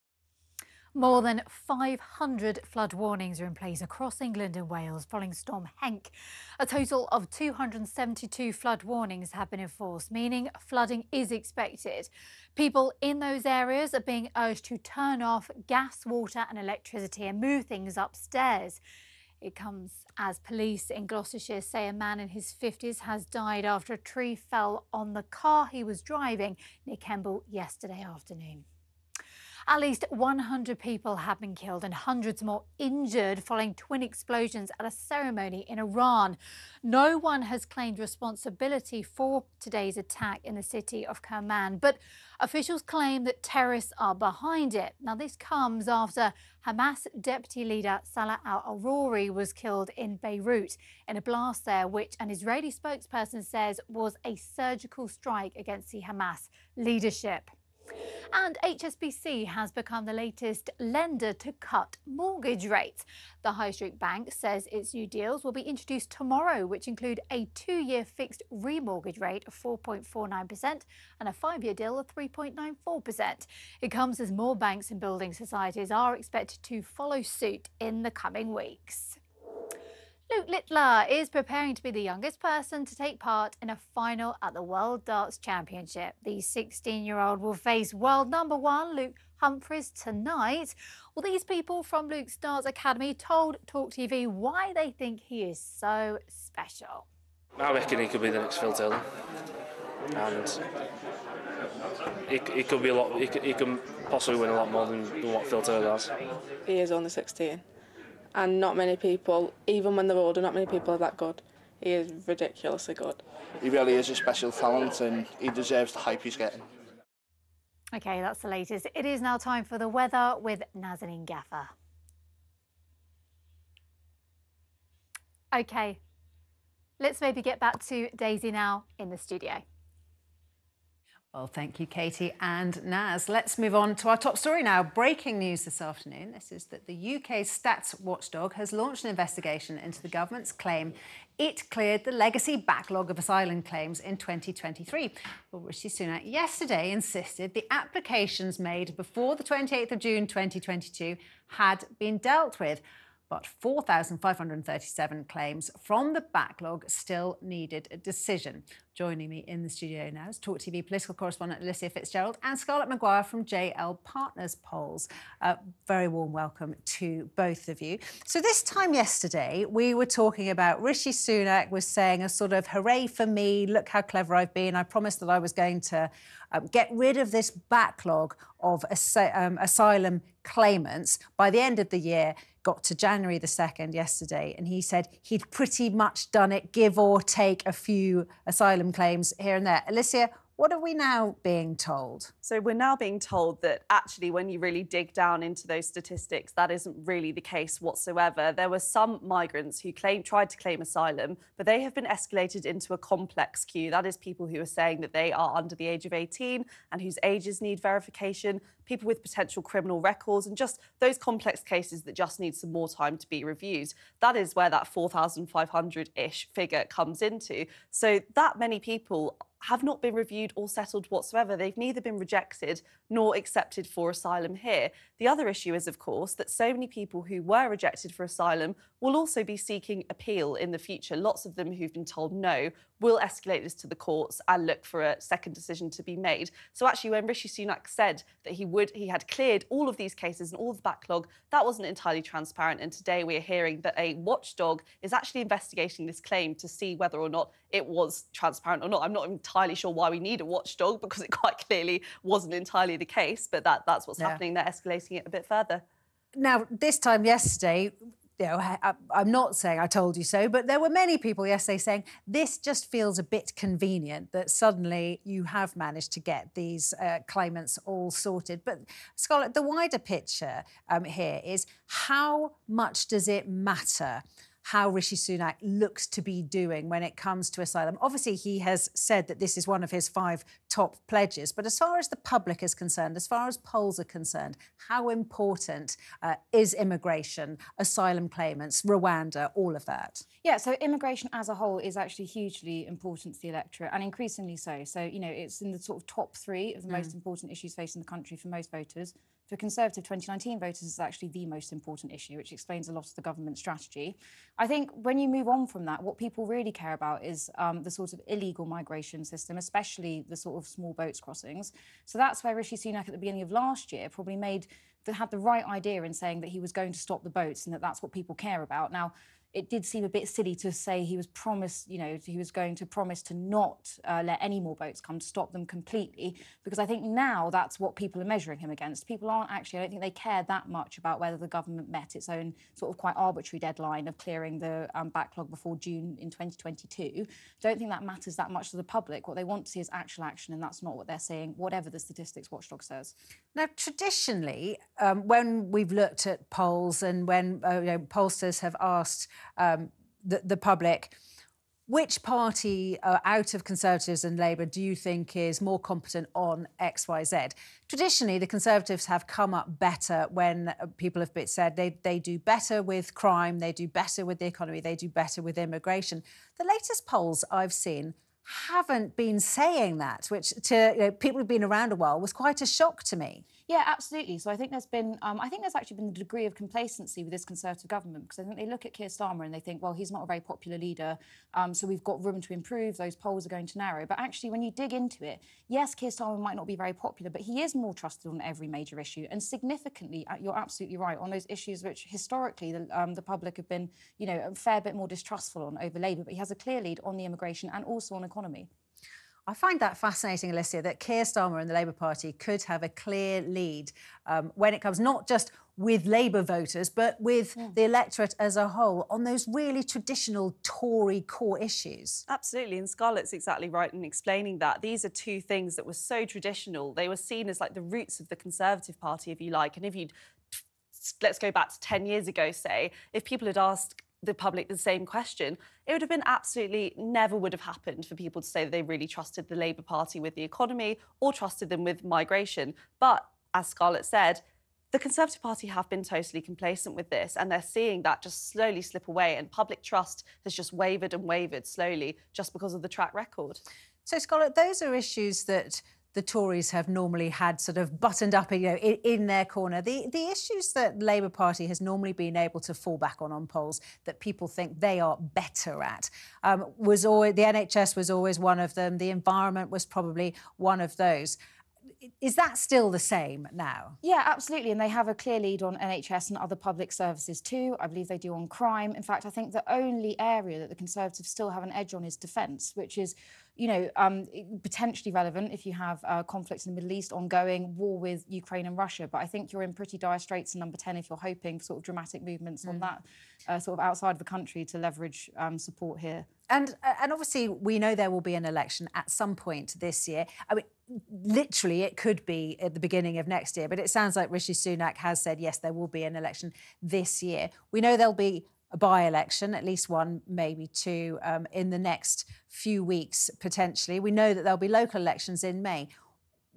More than 500 flood warnings are in place across England and Wales following Storm Henk. A total of 272 flood warnings have been enforced, meaning flooding is expected. People in those areas are being urged to turn off gas, water, and electricity and move things upstairs. It comes as police in Gloucestershire say a man in his 50s has died after a tree fell on the car he was driving near Kemble yesterday afternoon. At least 100 people have been killed and hundreds more injured following twin explosions at a ceremony in Iran. No one has claimed responsibility for today's attack in the city of Kerman, but officials claim that terrorists are behind it. Now, this comes after Hamas deputy leader Salah al Aruri was killed in Beirut in a blast there, which an Israeli spokesperson says was a surgical strike against the Hamas leadership. And HSBC has become the latest lender to cut mortgage rates. The High Street Bank says its new deals will be introduced tomorrow, which include a two year fixed remortgage rate of 4.49% and a five year deal of 3.94%. It comes as more banks and building societies are expected to follow suit in the coming weeks. Luke Littler is preparing to be the youngest person to take part in a final at the World Darts Championship. The 16 year old will face world number one Luke Humphries tonight. Well, these people from Luke's Darts Academy told Talk TV why they think he is so special. I reckon he could be the next Phil Taylor. And he, he could be a lot, he, he can possibly win a lot more than, than what Phil Taylor has. He is only 16 and not many people, even when they're older, not many people are that good. He is ridiculously good. He really is a special talent and he deserves the hype he's getting. Okay, that's the latest. It is now time for the weather with Nazaneen Ghaffar. Okay, let's maybe get back to Daisy now in the studio. Well, thank you, Katie and Naz. Let's move on to our top story now. Breaking news this afternoon. This is that the UK stats watchdog has launched an investigation into the government's claim it cleared the legacy backlog of asylum claims in 2023. Well, Rishi Sunak yesterday insisted the applications made before the 28th of June 2022 had been dealt with but 4,537 claims from the backlog still needed a decision. Joining me in the studio now is Talk TV political correspondent Alicia Fitzgerald and Scarlett Maguire from JL Partners Polls. Uh, very warm welcome to both of you. So this time yesterday, we were talking about Rishi Sunak was saying a sort of hooray for me, look how clever I've been. I promised that I was going to um, get rid of this backlog of um, asylum claimants by the end of the year got to January the 2nd yesterday, and he said he'd pretty much done it, give or take a few asylum claims here and there. Alicia, what are we now being told? So, we're now being told that actually, when you really dig down into those statistics, that isn't really the case whatsoever. There were some migrants who claimed, tried to claim asylum, but they have been escalated into a complex queue. That is people who are saying that they are under the age of 18 and whose ages need verification, people with potential criminal records, and just those complex cases that just need some more time to be reviewed. That is where that 4,500 ish figure comes into. So, that many people have not been reviewed or settled whatsoever. They've neither been rejected nor accepted for asylum here. The other issue is, of course, that so many people who were rejected for asylum will also be seeking appeal in the future. Lots of them who've been told no will escalate this to the courts and look for a second decision to be made. So actually, when Rishi Sunak said that he would, he had cleared all of these cases and all the backlog, that wasn't entirely transparent. And today we are hearing that a watchdog is actually investigating this claim to see whether or not it was transparent or not. I'm not entirely sure why we need a watchdog because it quite clearly wasn't entirely the case, but that, that's what's yeah. happening. They're escalating it a bit further. Now, this time yesterday, you know, I, am not saying I told you so, but there were many people yesterday saying this just feels a bit convenient that suddenly you have managed to get these uh, claimants all sorted. But Scarlett, the wider picture um, here is how much does it matter how Rishi Sunak looks to be doing when it comes to asylum. Obviously, he has said that this is one of his five top pledges. But as far as the public is concerned, as far as polls are concerned, how important uh, is immigration, asylum claimants, Rwanda, all of that? Yeah, so immigration as a whole is actually hugely important to the electorate and increasingly so. So, you know, it's in the sort of top three of the mm. most important issues facing the country for most voters. For Conservative 2019 voters, it's actually the most important issue, which explains a lot of the government strategy. I think when you move on from that, what people really care about is um, the sort of illegal migration system, especially the sort of small boats crossings. So that's where Rishi Sunak at the beginning of last year probably made had the right idea in saying that he was going to stop the boats and that that's what people care about. Now, it did seem a bit silly to say he was promised, you know, he was going to promise to not uh, let any more boats come, to stop them completely, because I think now that's what people are measuring him against. People aren't actually, I don't think they care that much about whether the government met its own sort of quite arbitrary deadline of clearing the um, backlog before June in 2022. Don't think that matters that much to the public. What they want to see is actual action, and that's not what they're saying, whatever the statistics watchdog says. Now, traditionally, um, when we've looked at polls and when uh, you know, pollsters have asked um, the, the public which party uh, out of Conservatives and Labour do you think is more competent on XYZ? Traditionally, the Conservatives have come up better when uh, people have said they, they do better with crime, they do better with the economy, they do better with immigration. The latest polls I've seen haven't been saying that, which to you know, people who've been around a while was quite a shock to me. Yeah, absolutely. So I think there's been, um, I think there's actually been a degree of complacency with this Conservative government because I think they look at Keir Starmer and they think, well, he's not a very popular leader, um, so we've got room to improve. Those polls are going to narrow. But actually, when you dig into it, yes, Keir Starmer might not be very popular, but he is more trusted on every major issue, and significantly, uh, you're absolutely right on those issues which historically the, um, the public have been, you know, a fair bit more distrustful on over Labour. But he has a clear lead on the immigration and also on economy. I find that fascinating, Alicia, that Keir Starmer and the Labour Party could have a clear lead um, when it comes not just with Labour voters, but with yeah. the electorate as a whole on those really traditional Tory core issues. Absolutely, and Scarlett's exactly right in explaining that. These are two things that were so traditional. They were seen as like the roots of the Conservative Party, if you like. And if you'd let's go back to 10 years ago, say, if people had asked the public the same question, it would have been absolutely never would have happened for people to say that they really trusted the Labour Party with the economy or trusted them with migration. But as Scarlett said, the Conservative Party have been totally complacent with this, and they're seeing that just slowly slip away. And public trust has just wavered and wavered slowly just because of the track record. So, Scarlett, those are issues that the Tories have normally had sort of buttoned up, you know, in, in, their corner. The the issues that Labour Party has normally been able to fall back on on polls that people think they are better at um, was always the NHS was always one of them. The environment was probably one of those is that still the same now? Yeah, absolutely. And they have a clear lead on NHS and other public services too. I believe they do on crime. In fact, I think the only area that the Conservatives still have an edge on is defence, which is you know, um, potentially relevant if you have uh, conflicts in the Middle East ongoing, war with Ukraine and Russia. But I think you're in pretty dire straits in number 10 if you're hoping for sort of dramatic movements mm. on that uh, sort of outside of the country to leverage um, support here. And, uh, and obviously, we know there will be an election at some point this year. I mean, literally, it could be at the beginning of next year, but it sounds like Rishi Sunak has said, yes, there will be an election this year. We know there'll be a by election, at least one, maybe two, um, in the next few weeks, potentially. We know that there'll be local elections in May.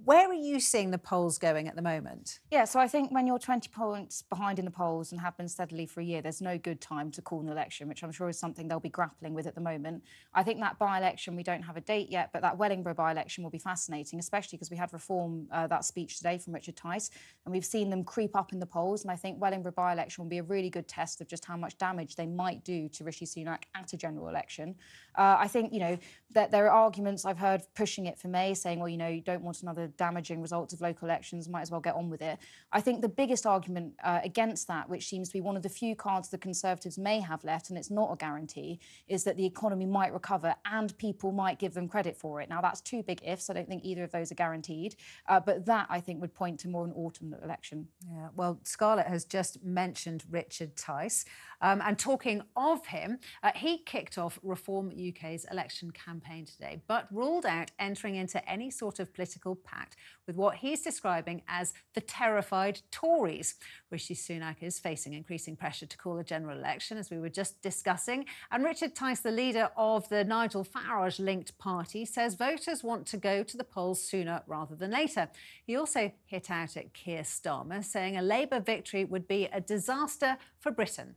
Where are you seeing the polls going at the moment? Yeah, so I think when you're 20 points behind in the polls and have been steadily for a year, there's no good time to call an election, which I'm sure is something they'll be grappling with at the moment. I think that by election, we don't have a date yet, but that Wellingborough by election will be fascinating, especially because we had reform uh, that speech today from Richard Tice, and we've seen them creep up in the polls. And I think Wellingborough by election will be a really good test of just how much damage they might do to Rishi Sunak at a general election. Uh, I think, you know, that there are arguments I've heard pushing it for May, saying, well, you know, you don't want another damaging results of local elections, might as well get on with it. I think the biggest argument uh, against that, which seems to be one of the few cards the Conservatives may have left, and it's not a guarantee, is that the economy might recover and people might give them credit for it. Now, that's two big ifs. I don't think either of those are guaranteed. Uh, but that, I think, would point to more an autumn election. Yeah, well, Scarlett has just mentioned Richard Tice. Um, and talking of him, uh, he kicked off Reform UK's election campaign today, but ruled out entering into any sort of political pact with what he's describing as the terrified Tories. Rishi Sunak is facing increasing pressure to call a general election, as we were just discussing. And Richard Tice, the leader of the Nigel Farage linked party, says voters want to go to the polls sooner rather than later. He also hit out at Keir Starmer, saying a Labour victory would be a disaster for Britain.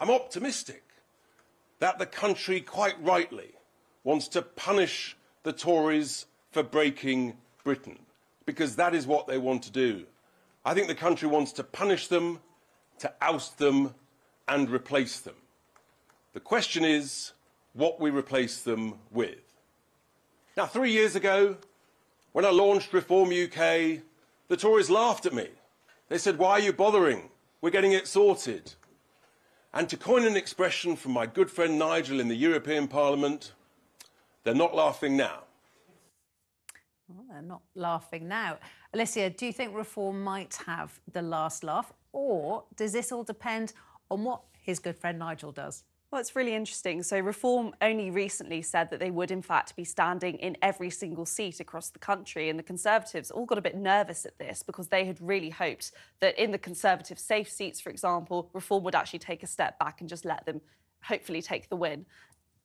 I'm optimistic that the country quite rightly wants to punish the Tories for breaking Britain, because that is what they want to do. I think the country wants to punish them, to oust them, and replace them. The question is what we replace them with. Now, three years ago, when I launched Reform UK, the Tories laughed at me. They said, Why are you bothering? We're getting it sorted. And to coin an expression from my good friend Nigel in the European Parliament, they're not laughing now. Well, they're not laughing now. Alicia, do you think reform might have the last laugh, or does this all depend on what his good friend Nigel does? Well, it's really interesting. So, Reform only recently said that they would, in fact, be standing in every single seat across the country. And the Conservatives all got a bit nervous at this because they had really hoped that in the Conservative safe seats, for example, Reform would actually take a step back and just let them hopefully take the win.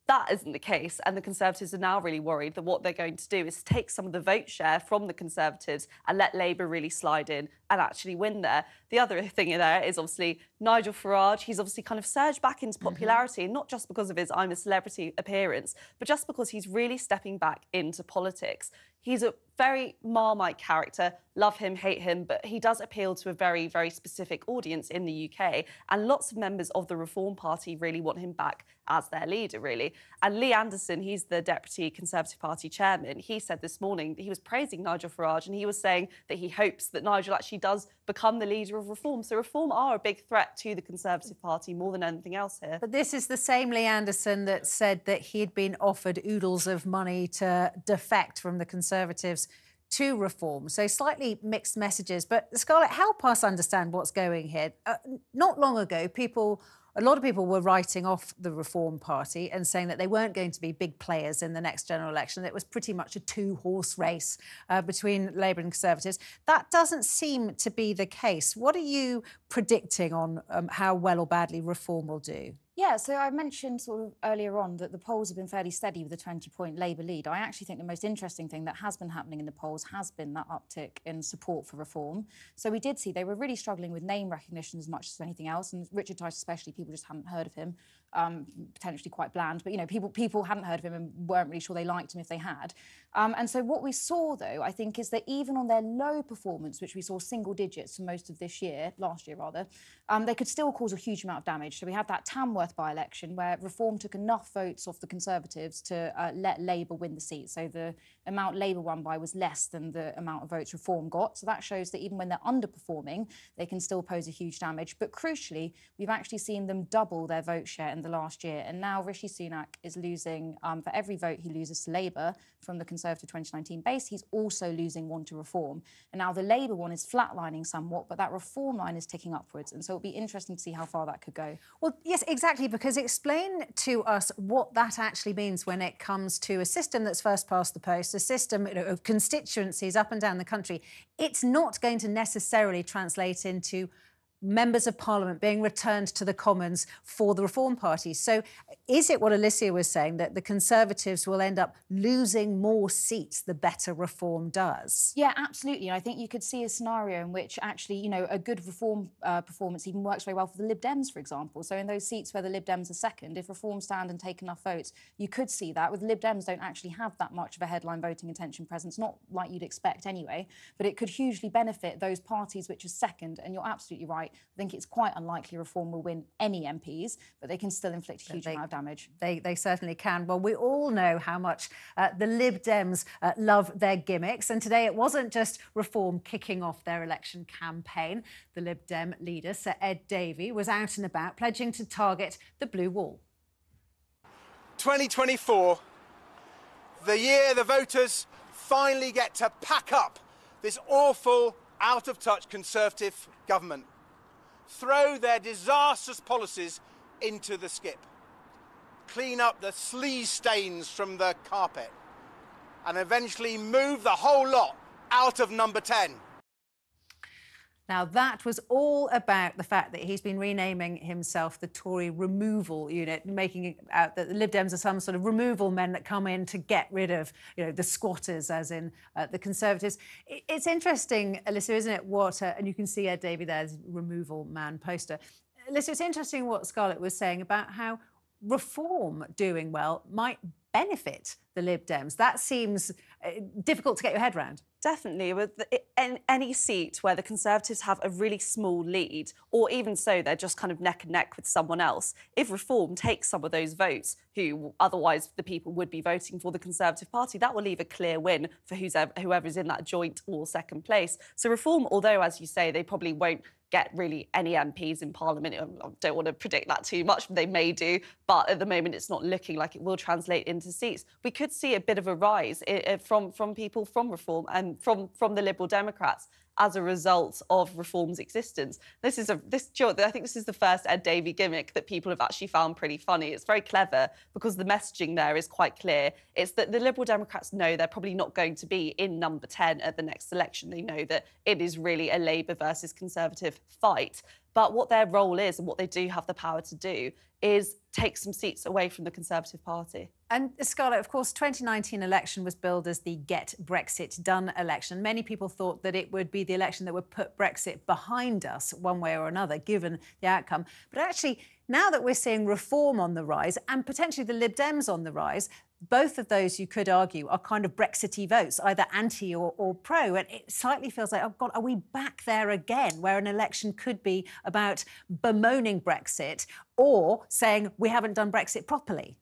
That isn't the case, and the Conservatives are now really worried that what they're going to do is take some of the vote share from the Conservatives and let Labour really slide in and actually win there. The other thing there is obviously Nigel Farage. He's obviously kind of surged back into popularity, mm-hmm. not just because of his I'm a celebrity appearance, but just because he's really stepping back into politics. He's a very Marmite character, love him, hate him, but he does appeal to a very, very specific audience in the UK. And lots of members of the Reform Party really want him back as their leader, really. And Lee Anderson, he's the Deputy Conservative Party chairman, he said this morning that he was praising Nigel Farage and he was saying that he hopes that Nigel actually does become the leader of Reform. So Reform are a big threat to the Conservative Party more than anything else here. But this is the same Lee Anderson that said that he'd been offered oodles of money to defect from the Conservatives to reform. So slightly mixed messages. But Scarlett, help us understand what's going here. Uh, not long ago, people a lot of people were writing off the Reform Party and saying that they weren't going to be big players in the next general election. It was pretty much a two horse race uh, between Labour and Conservatives. That doesn't seem to be the case. What are you predicting on um, how well or badly Reform will do? Yeah, so I mentioned sort of earlier on that the polls have been fairly steady with a 20 point Labour lead. I actually think the most interesting thing that has been happening in the polls has been that uptick in support for reform. So we did see they were really struggling with name recognition as much as anything else. And Richard Tice, especially, people just hadn't heard of him um, potentially quite bland. But you know, people people hadn't heard of him and weren't really sure they liked him if they had. Um, and so what we saw, though, I think, is that even on their low performance, which we saw single digits for most of this year, last year rather, um, they could still cause a huge amount of damage. So we had that Tamworth by-election where Reform took enough votes off the Conservatives to uh, let Labour win the seat. So the amount Labour won by was less than the amount of votes Reform got. So that shows that even when they're underperforming, they can still pose a huge damage. But crucially, we've actually seen them double their vote share in the last year. And now Rishi Sunak is losing, um, for every vote he loses to Labour from the Conservative 2019 base, he's also losing one to Reform. And now the Labour one is flatlining somewhat, but that Reform line is ticking upwards. And so it'll be interesting to see how far that could go. Well, yes, exactly, because explain to us what that actually means when it comes to a system that's first past the post, a system you know, of constituencies up and down the country. It's not going to necessarily translate into members of parliament being returned to the Commons for the Reform Party. So, is it what Alicia was saying that the Conservatives will end up losing more seats the better Reform does? Yeah, absolutely. I think you could see a scenario in which actually, you know, a good Reform uh, performance even works very well for the Lib Dems, for example. So, in those seats where the Lib Dems are second, if Reform stand and take enough votes, you could see that. With Lib Dems, don't actually have that much of a headline voting intention presence, not like you'd expect anyway. But it could hugely benefit those parties which are second. And you're absolutely right. I think it's quite unlikely Reform will win any MPs, but they can still inflict a huge they, amount of damage. They, they certainly can. Well, we all know how much uh, the Lib Dems uh, love their gimmicks. And today it wasn't just Reform kicking off their election campaign. The Lib Dem leader, Sir Ed Davey, was out and about pledging to target the blue wall. 2024, the year the voters finally get to pack up this awful, out of touch Conservative government throw their disastrous policies into the skip, clean up the sleaze stains from the carpet, and eventually move the whole lot out of number 10. Now, that was all about the fact that he's been renaming himself the Tory Removal Unit, making it out that the Lib Dems are some sort of removal men that come in to get rid of, you know, the squatters, as in uh, the Conservatives. It's interesting, Alicia, isn't it? What, uh, and you can see Ed Davey there's removal man poster. Alicia, it's interesting what Scarlett was saying about how reform doing well might benefit the Lib Dems. That seems uh, difficult to get your head around. Definitely. With any seat where the Conservatives have a really small lead, or even so, they're just kind of neck and neck with someone else, if Reform takes some of those votes, who otherwise the people would be voting for the Conservative Party, that will leave a clear win for whoever's in that joint or second place. So Reform, although, as you say, they probably won't get really any MPs in Parliament. I don't want to predict that too much. They may do, but at the moment it's not looking like it will translate into into seats, we could see a bit of a rise eh, eh, from, from people from Reform and from, from the Liberal Democrats as a result of reform's existence. This is a this I think this is the first Ed Davey gimmick that people have actually found pretty funny. It's very clever because the messaging there is quite clear. It's that the Liberal Democrats know they're probably not going to be in number 10 at the next election. They know that it is really a Labour versus Conservative fight. But what their role is and what they do have the power to do is take some seats away from the Conservative Party. And uh, Scarlett, of course, 2019 election was billed as the Get Brexit Done election. Many people thought that it would be the election that would put Brexit behind us one way or another, given the outcome. But actually, now that we're seeing reform on the rise and potentially the Lib Dems on the rise, both of those, you could argue, are kind of Brexity votes, either anti or, or, pro. And it slightly feels like, oh God, are we back there again, where an election could be about bemoaning Brexit or saying we haven't done Brexit properly?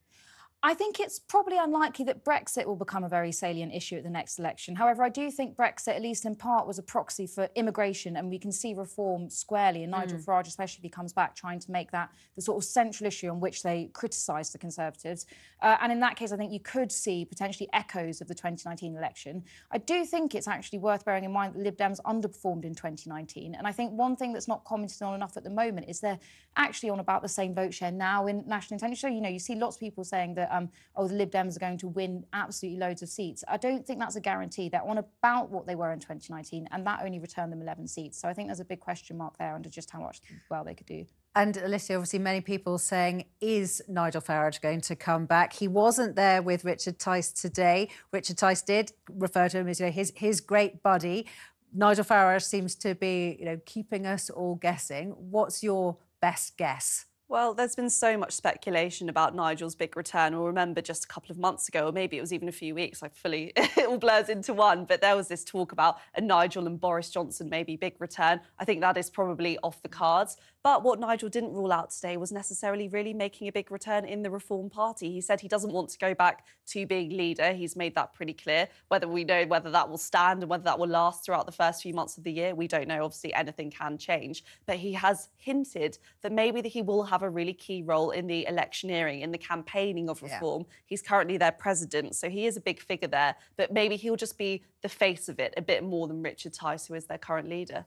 I think it's probably unlikely that Brexit will become a very salient issue at the next election. However, I do think Brexit, at least in part, was a proxy for immigration, and we can see reform squarely. And Nigel mm. Farage, especially, if he comes back trying to make that the sort of central issue on which they criticise the Conservatives. Uh, and in that case, I think you could see potentially echoes of the 2019 election. I do think it's actually worth bearing in mind that Lib Dems underperformed in 2019. And I think one thing that's not commented on enough at the moment is they're actually on about the same vote share now in national intention. So, you know, you see lots of people saying that um, oh, the Lib Dems are going to win absolutely loads of seats. I don't think that's a guarantee. They're on about what they were in 2019, and that only returned them 11 seats. So I think there's a big question mark there under just how much well they could do. And Alicia, obviously, many people saying, is Nigel Farage going to come back? He wasn't there with Richard Tice today. Richard Tice did refer to him as you know, his, his great buddy. Nigel Farage seems to be, you know, keeping us all guessing. What's your best guess? Well, there's been so much speculation about Nigel's big return. We'll remember just a couple of months ago, or maybe it was even a few weeks, I fully, it all blurs into one, but there was this talk about a Nigel and Boris Johnson maybe big return. I think that is probably off the cards. But what Nigel didn't rule out today was necessarily really making a big return in the Reform Party. He said he doesn't want to go back to being leader. He's made that pretty clear. Whether we know whether that will stand and whether that will last throughout the first few months of the year, we don't know. Obviously, anything can change. But he has hinted that maybe that he will have a really key role in the electioneering, in the campaigning of reform. Yeah. He's currently their president, so he is a big figure there. But maybe he'll just be the face of it a bit more than Richard Tice, who is their current leader.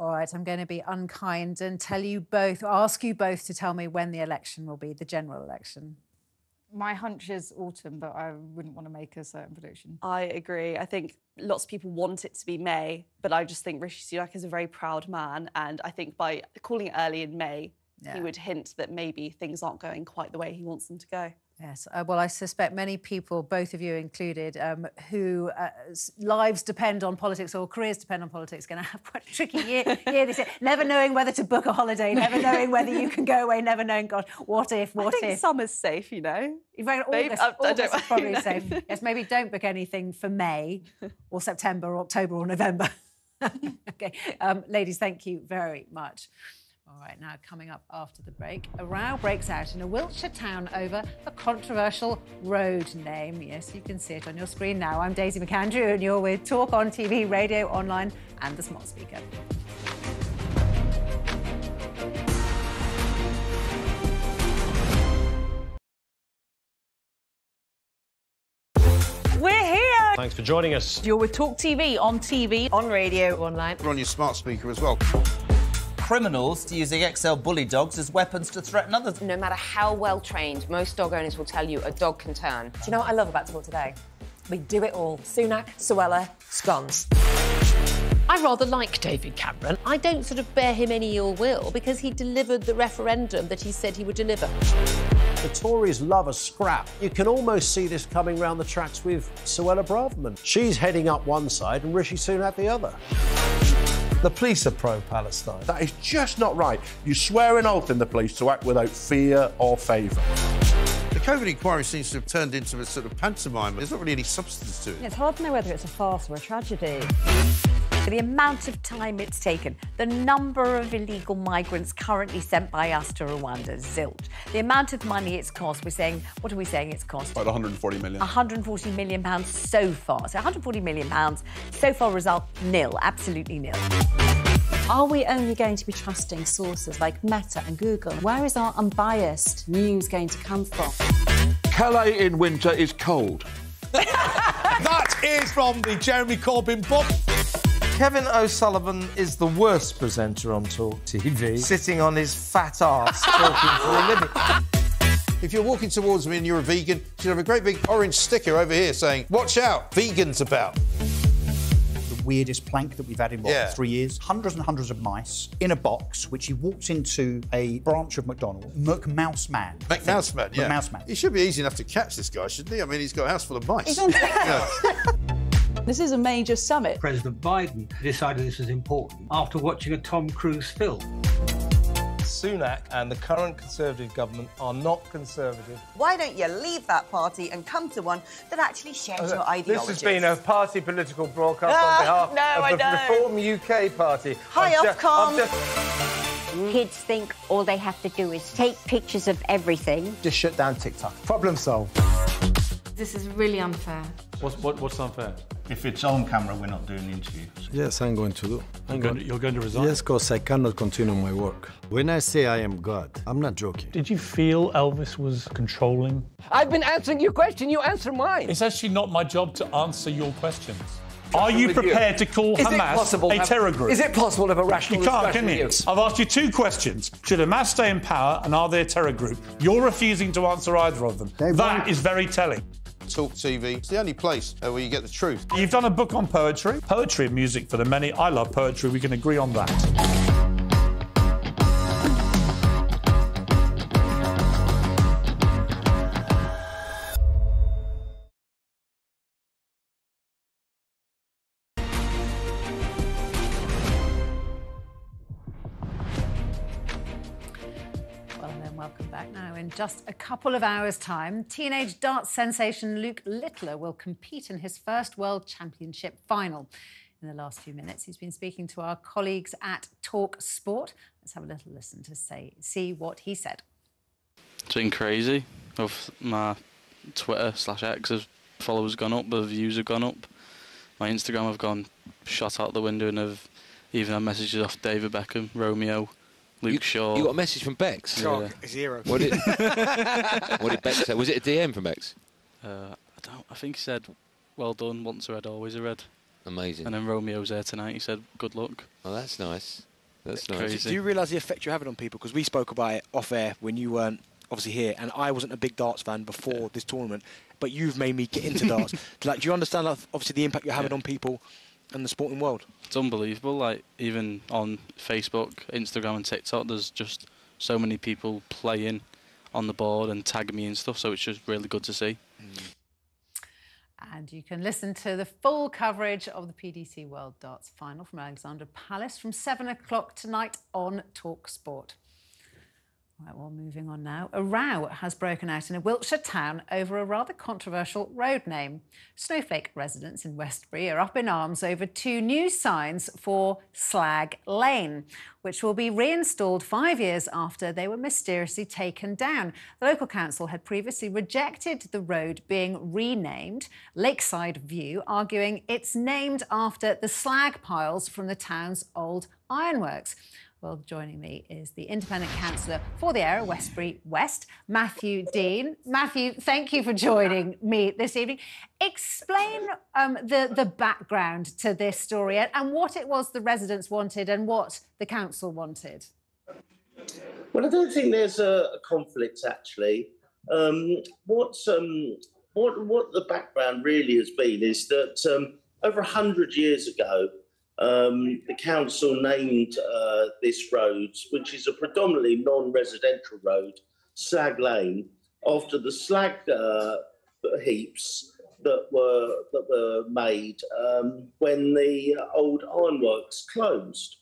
All right, I'm going to be unkind and tell you both, ask you both to tell me when the election will be, the general election. My hunch is autumn, but I wouldn't want to make a certain prediction. I agree. I think lots of people want it to be May, but I just think Rishi Sunak is a very proud man. And I think by calling it early in May, yeah. he would hint that maybe things aren't going quite the way he wants them to go. Yes, uh, well, I suspect many people, both of you included, um, who uh, lives depend on politics or careers depend on politics, going to have quite a tricky year, year this year. Never knowing whether to book a holiday, never knowing whether you can go away, never knowing, God, what if, what I think if? summer's safe, you know. Fact, August, uh, August is probably safe. Yes, maybe don't book anything for May or September or October or November. okay, um, ladies, thank you very much. All right, now coming up after the break, a row breaks out in a Wiltshire town over a controversial road name. Yes, you can see it on your screen now. I'm Daisy McAndrew, and you're with Talk on TV, radio, online, and the smart speaker. We're here. Thanks for joining us. You're with Talk TV on TV, on radio, online. We're on your smart speaker as well criminals to using XL bully dogs as weapons to threaten others. No matter how well trained, most dog owners will tell you a dog can turn. Do you know what I love about Talk Today? We do it all. Sunak, Suella, scones. I rather like David Cameron. I don't sort of bear him any ill will because he delivered the referendum that he said he would deliver. The Tories love a scrap. You can almost see this coming round the tracks with Suella Braverman. She's heading up one side and Rishi Sunak the other. The police are pro Palestine. That is just not right. You swear an oath in the police to act without fear or favour. The COVID inquiry seems to have turned into a sort of pantomime. There's not really any substance to it. It's hard to know whether it's a farce or a tragedy. The amount of time it's taken, the number of illegal migrants currently sent by us to Rwanda, zilch. The amount of money it's cost, we're saying, what are we saying it's cost? About 140 million. 140 million pounds so far. So 140 million pounds, so far result nil, absolutely nil. Are we only going to be trusting sources like Meta and Google? Where is our unbiased news going to come from? Calais in winter is cold. that is from the Jeremy Corbyn book. Kevin O'Sullivan is the worst presenter on Talk TV, sitting on his fat ass talking for a living. If you're walking towards me and you're a vegan, you should have a great big orange sticker over here saying, Watch out, vegans about. The weirdest plank that we've had in what, Yeah. three years? Hundreds and hundreds of mice in a box, which he walked into a branch of McDonald's. McMouse Man. McMouse Man, yeah. McMouse Man. He should be easy enough to catch this guy, shouldn't he? I mean, he's got a house full of mice. He's on- Yeah. This is a major summit. President Biden decided this was important after watching a Tom Cruise film. Sunak and the current Conservative government are not Conservative. Why don't you leave that party and come to one that actually shares your ideology? This ideology? has been a party political broadcast Ah, no, on behalf I of the know. Reform UK Party. Hi, I'm Ofcom. I'm just- Kids think all they have to do is take pictures of everything. Just shut down TikTok. Problem solved. This is really unfair. What's, what, what's unfair? If it's on camera, we're not doing the interview. Yes, I'm going to do. I'm You're going to- you're going to resign? Yes, because I cannot continue my work. When I say I am God, I'm not joking. Did you feel Elvis was controlling? I've been answering your question, you answer mine. It's actually not my job to answer your questions. Are you with you. prepared to call Is Hamas possible a have- terror group? is it possible to have a rational You can't, can you? you? I've asked you two questions. Should Hamas stay in power and are they a terror group? You're refusing to answer either of them. That is very telling. Talk TV. It's the only place uh, where you get the truth. You've done a book on poetry. Poetry and music for the many. I love poetry. We can agree on that. Just a couple of hours' time, teenage darts sensation Luke Littler will compete in his first World Championship final. In the last few minutes, he's been speaking to our colleagues at Talk Sport. Let's have a little listen to say, see what he said. It's been crazy. Of my Twitter slash X followers gone up, the views have gone up. My Instagram have gone shot out the window and have even had messages off David Beckham, Romeo, Luke Shaw. You got a message from Becks? Yeah. Zero. What did, what did Becks say? Was it a DM from Becks? Uh, I don't. I think he said, "Well done, once a red, always a red." Amazing. And then Romeo's there tonight. He said, "Good luck." Oh, that's nice. That's Do- nice. Do you realise the effect you're having on people? Because we spoke about it off air when you weren't obviously here, and I wasn't a big darts fan before this tournament. But you've made me get into darts. like, do you understand? Like, obviously, the impact you're having on people and the sporting world. It's unbelievable. Like even on Facebook, Instagram, and TikTok, there's just so many people playing on the board and tagging me and stuff. So it's just really good to see. Mm. And you can listen to the full coverage of the PDC World Darts Final from Alexandra Palace from 7 o'clock tonight on Talk Sport. Right, well, moving on now. A row has broken out in a Wiltshire town over a rather controversial road name. Snowflake residents in Westbury are up in arms over two new signs for Slag Lane, which will be reinstalled five years after they were mysteriously taken down. The local council had previously rejected the road being renamed Lakeside View, arguing it's named after the slag piles from the town's old ironworks. Well, joining me is the independent councillor for the area, Westbury West, Matthew Dean. Matthew, thank you for joining me this evening. Explain um, the, the background to this story and, what it was the residents wanted and what the council wanted. Well, I don't think there's a, a conflict actually. Um, what's um, what what the background really has been is that um, over hundred years ago, um, the council named uh, this road, which is a predominantly non-residential road, Slag Lane, after the slag uh, heaps that were that were made um, when the old ironworks closed.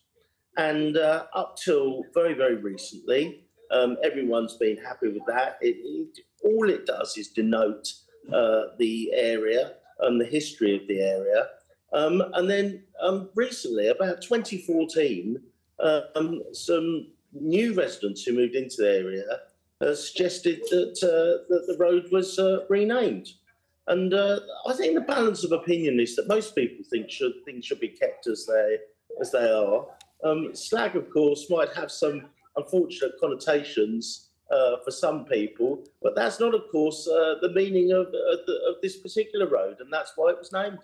And uh, up till very, very recently, um, everyone's been happy with that. It, it, all it does is denote uh, the area and the history of the area. Um, and then um, recently, about 2014, um, some new residents who moved into the area uh, suggested that, uh, that the road was uh, renamed. And uh, I think the balance of opinion is that most people think should things should be kept as they as they are. Um, slag, of course, might have some unfortunate connotations uh, for some people, but that's not, of course, the meaning of, the, of this particular road, and that's why it was named.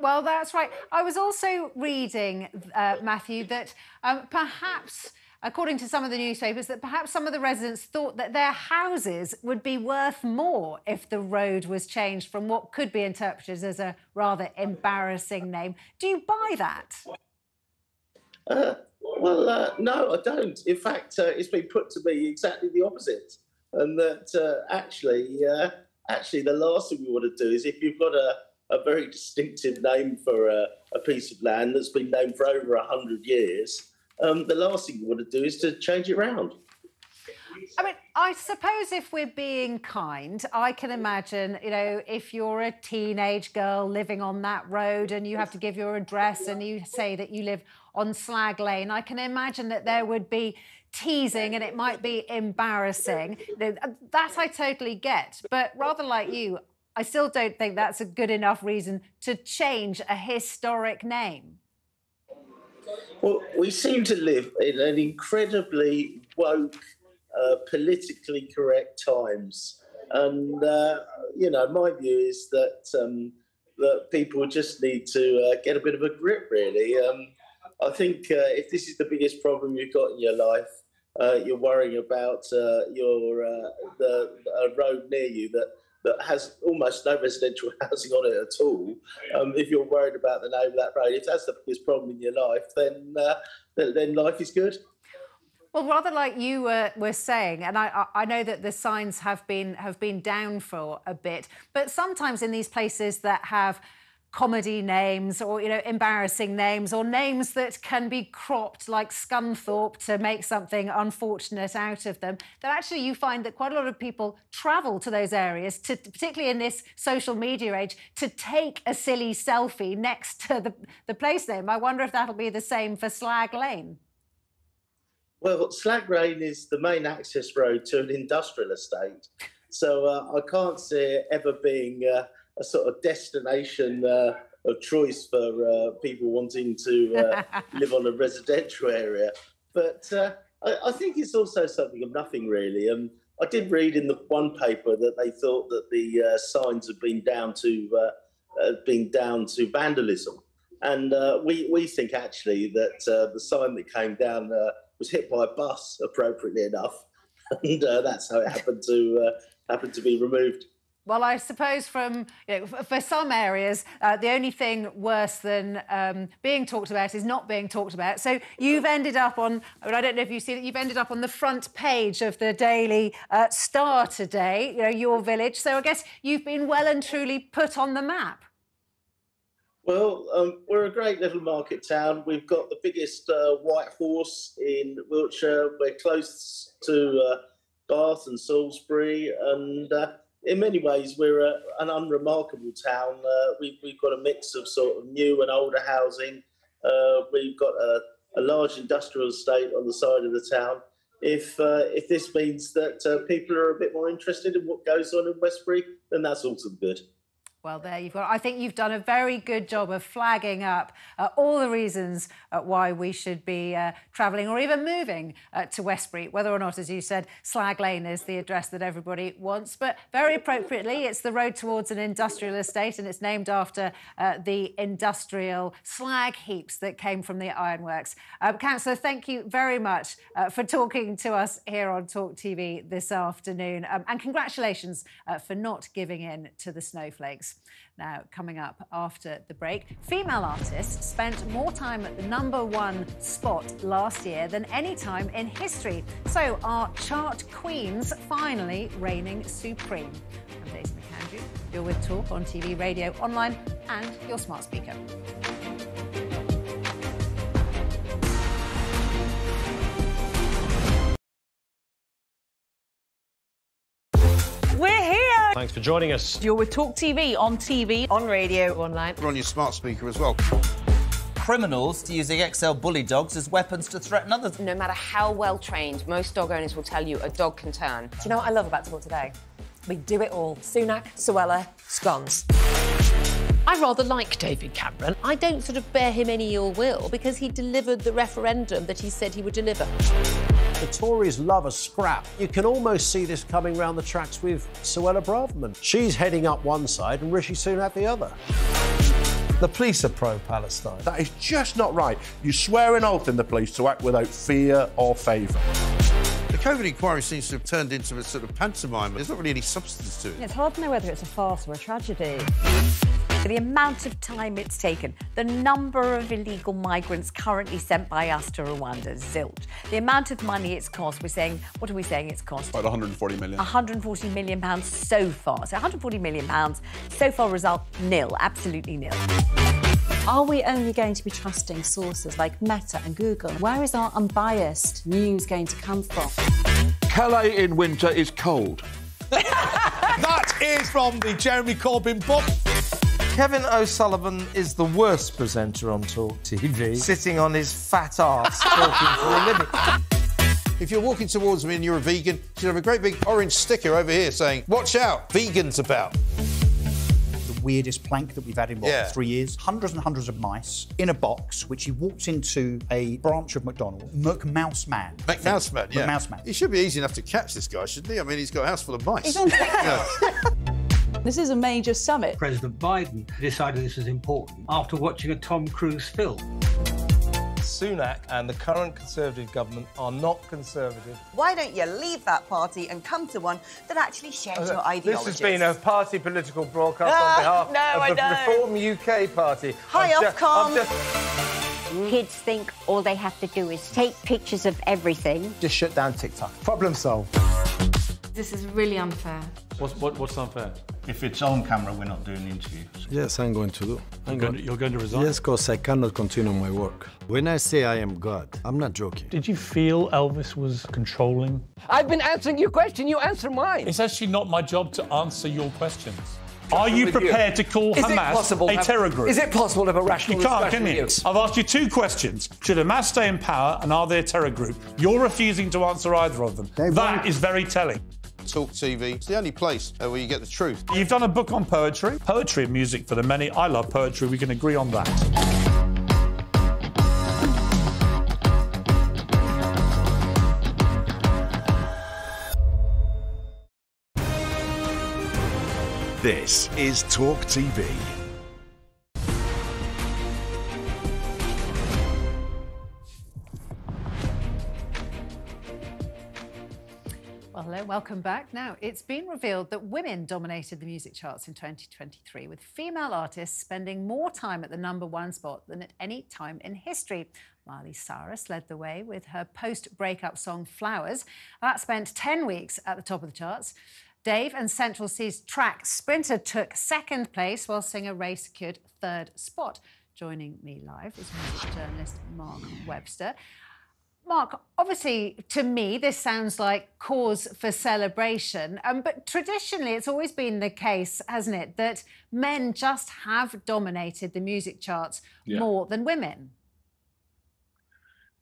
Well, that's right. I was also reading, uh, Matthew, that um, perhaps, according to some of the newspapers, that perhaps some of the residents thought that their houses would be worth more if the road was changed from what could be interpreted as a rather embarrassing name. Do you buy that? Uh, well, uh, no, I don't. In fact, uh, it's been put to me exactly the opposite, and that uh, actually, uh, actually, the last thing we want to do is if you've got a, a very distinctive name for a, a piece of land that's been named for over a hundred years, um, the last thing you want to do is to change it round. I mean, I suppose if we're being kind, I can imagine, you know, if you're a teenage girl living on that road and you have to give your address and you say that you live on Slag Lane, I can imagine that there would be teasing and it might be embarrassing. That I totally get. But rather like you, I still don't think that's a good enough reason to change a historic name. Well, we seem to live in an incredibly woke uh, politically correct times. And, uh, you know, my view is that, um, that people just need to uh, get a bit of a grip, really. Um, I think uh, if this is the biggest problem you've got in your life, uh, you're worrying about your the road near you that that has almost no residential housing on it at all. Um, if you're worried about the name of that road, if that's the biggest problem in your life, then uh, then life is good. Well, rather like you were, were saying, and I, I know that the signs have been have been down for a bit, but sometimes in these places that have comedy names or you know embarrassing names or names that can be cropped like Scunthorpe to make something unfortunate out of them that actually you find that quite a lot of people travel to those areas to particularly in this social media age to take a silly selfie next to the, the place name I wonder if that'll be the same for Slag Lane well, Slag Lane is the main access road to an industrial estate. So uh, I can't see it ever being uh, a sort of destination uh, of choice for uh, people wanting to uh, live on a residential area. But uh, I, I, think it's also something of nothing, really. Um, I did read in the one paper that they thought that the signs had been down to been down to vandalism. And we, we think actually that the sign that came down was hit by a bus, appropriately enough, and uh, that's how it happened to uh, happened to be removed. Well, I suppose from you know, for some areas, uh, the only thing worse than um, being talked about is not being talked about. So you've ended up on, I don't know if you see that you've ended up on the front page of the Daily uh, Star today. You know your village. So I guess you've been well and truly put on the map. Well, um, we're a great little market town. We've got the biggest uh, white horse in Wiltshire. We're close to uh, Bath and Salisbury, and uh, in many ways, we're a, an unremarkable town. Uh, we've, we've, got a mix of sort of new and older housing. Uh, we've got a, a, large industrial estate on the side of the town. If uh, if this means that people are a bit more interested in what goes on in Westbury, then that's also good. Well, there you've got. I think you've done a very good job of flagging up uh, all the reasons uh, why we should be uh, travelling or even moving uh, to Westbury. Whether or not, as you said, Slag Lane is the address that everybody wants, but very appropriately, it's the road towards an industrial estate, and it's named after uh, the industrial slag heaps that came from the ironworks. Uh, Councillor, thank you very much uh, for talking to us here on Talk TV this afternoon, um, and congratulations for not giving in to the snowflakes. Now, coming up after the break, female artists spent more time at the number one spot last year than any time in history. So, are chart queens finally reigning supreme? I'm Daisy McAndrew. You're with Talk on TV, radio, online, and your smart speaker. Thanks for joining us. You're with Talk TV on TV, on radio, online. We're on your smart speaker as well. Criminals to using XL bully dogs as weapons to threaten others. No matter how well trained, most dog owners will tell you a dog can turn. Do you know what I love about Talk today? We do it all. Sunak, Suella, scones. I rather like David Cameron. I don't sort of bear him any ill will because he delivered the referendum that he said he would deliver. The Tories love a scrap. You can almost see this coming round the tracks with Suella Braverman. She's heading up one side and Rishi Sunak the other. The police are pro-Palestine. That is just not right. You swear an oath in the police to act without fear or favour. The COVID inquiry seems to have turned into a sort of pantomime. There's not really any substance to it. It's hard to know whether it's a farce or a tragedy. The amount of time it's taken, the number of illegal migrants currently sent by us to Rwanda, zilch. The amount of money it's cost, we're saying, what are we saying it's cost? About 140 million. 140 million pounds so far. So 140 million pounds, so far result nil, absolutely nil. Are we only going to be trusting sources like Meta and Google? Where is our unbiased news going to come from? Calais in winter is cold. that is from the Jeremy Corbyn book. Kevin O'Sullivan is the worst presenter on Talk TV, sitting on his fat ass talking for a living. If you're walking towards me and you're a vegan, you should have a great big orange sticker over here saying, Watch out, vegans about. The weirdest plank that we've had in what, Yeah. three years? Hundreds and hundreds of mice in a box, which he walked into a branch of McDonald's. McMouse Man. McMouseman, yeah. McMouseman. He should be easy enough to catch this guy, shouldn't he? I mean, he's got a house full of mice. He's on Yeah. This is a major summit. President Biden decided this was important after watching a Tom Cruise film. Sunak and the current Conservative government are not Conservative. Why don't you leave that party and come to one that actually shares your ideology? This has been a party political broadcast Ah, on no, behalf I of the know. Reform UK Party. Hi, I've Ofcom. I've just- Kids think all they have to do is take pictures of everything. Just shut down TikTok. Problem solved. This is really unfair. What's, what, what's unfair? If it's on camera, we're not doing the interview. Yes, I'm going to do. I'm You're going to- you're going to resign? Yes, because I cannot continue my work. When I say I am God, I'm not joking. Did you feel Elvis was controlling? I've been answering your question, you answer mine. It's actually not my job to answer your questions. Are you with you. prepared to call Is Hamas possible a have- terror group? is it possible to have a rational You can't, discussion can you? with you? I've asked you two questions. Should Hamas stay in power and are they a terror group? You're refusing to answer either of them. That is very telling. Talk TV. It's the only place uh, where you get the truth. You've done a book on poetry. Poetry and music for the many. I love poetry. We can agree on that. This is Talk TV. Welcome back. Now, it's been revealed that women dominated the music charts in 2023, with female artists spending more time at the number one spot than at any time in history. Miley Cyrus led the way with her post breakup song Flowers. That spent 10 weeks at the top of the charts. Dave and Central Cee's track Sprinter took second place, while singer Raye secured third spot. Joining me live is music journalist Mark Webster. Mark, obviously, to me, this sounds like cause for celebration. Um, but traditionally, it's always been the case, hasn't it, that men just have dominated the music charts Yeah. more than women.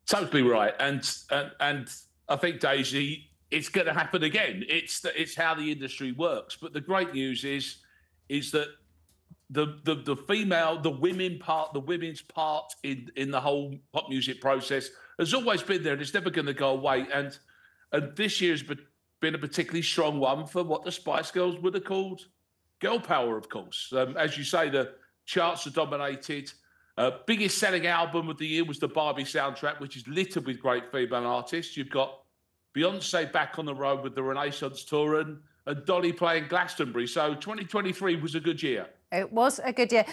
Totally right, and and, and I think Daisy, it's going to happen again. It's the, it's how the industry works. But the great news is is that the, the the female, the women part, the women's part in in the whole pop music process has always been there, and it's never going to go away. And and this year's been a particularly strong one for what the Spice Girls would have called girl power, of course. Um, as you say, the charts are dominated. Uh, biggest selling album of the year was the Barbie soundtrack, which is littered with great female artists. You've got Beyonce back on the road with the Renaissance tour and, and Dolly playing Glastonbury. So 2023 was a good year. It was a good year.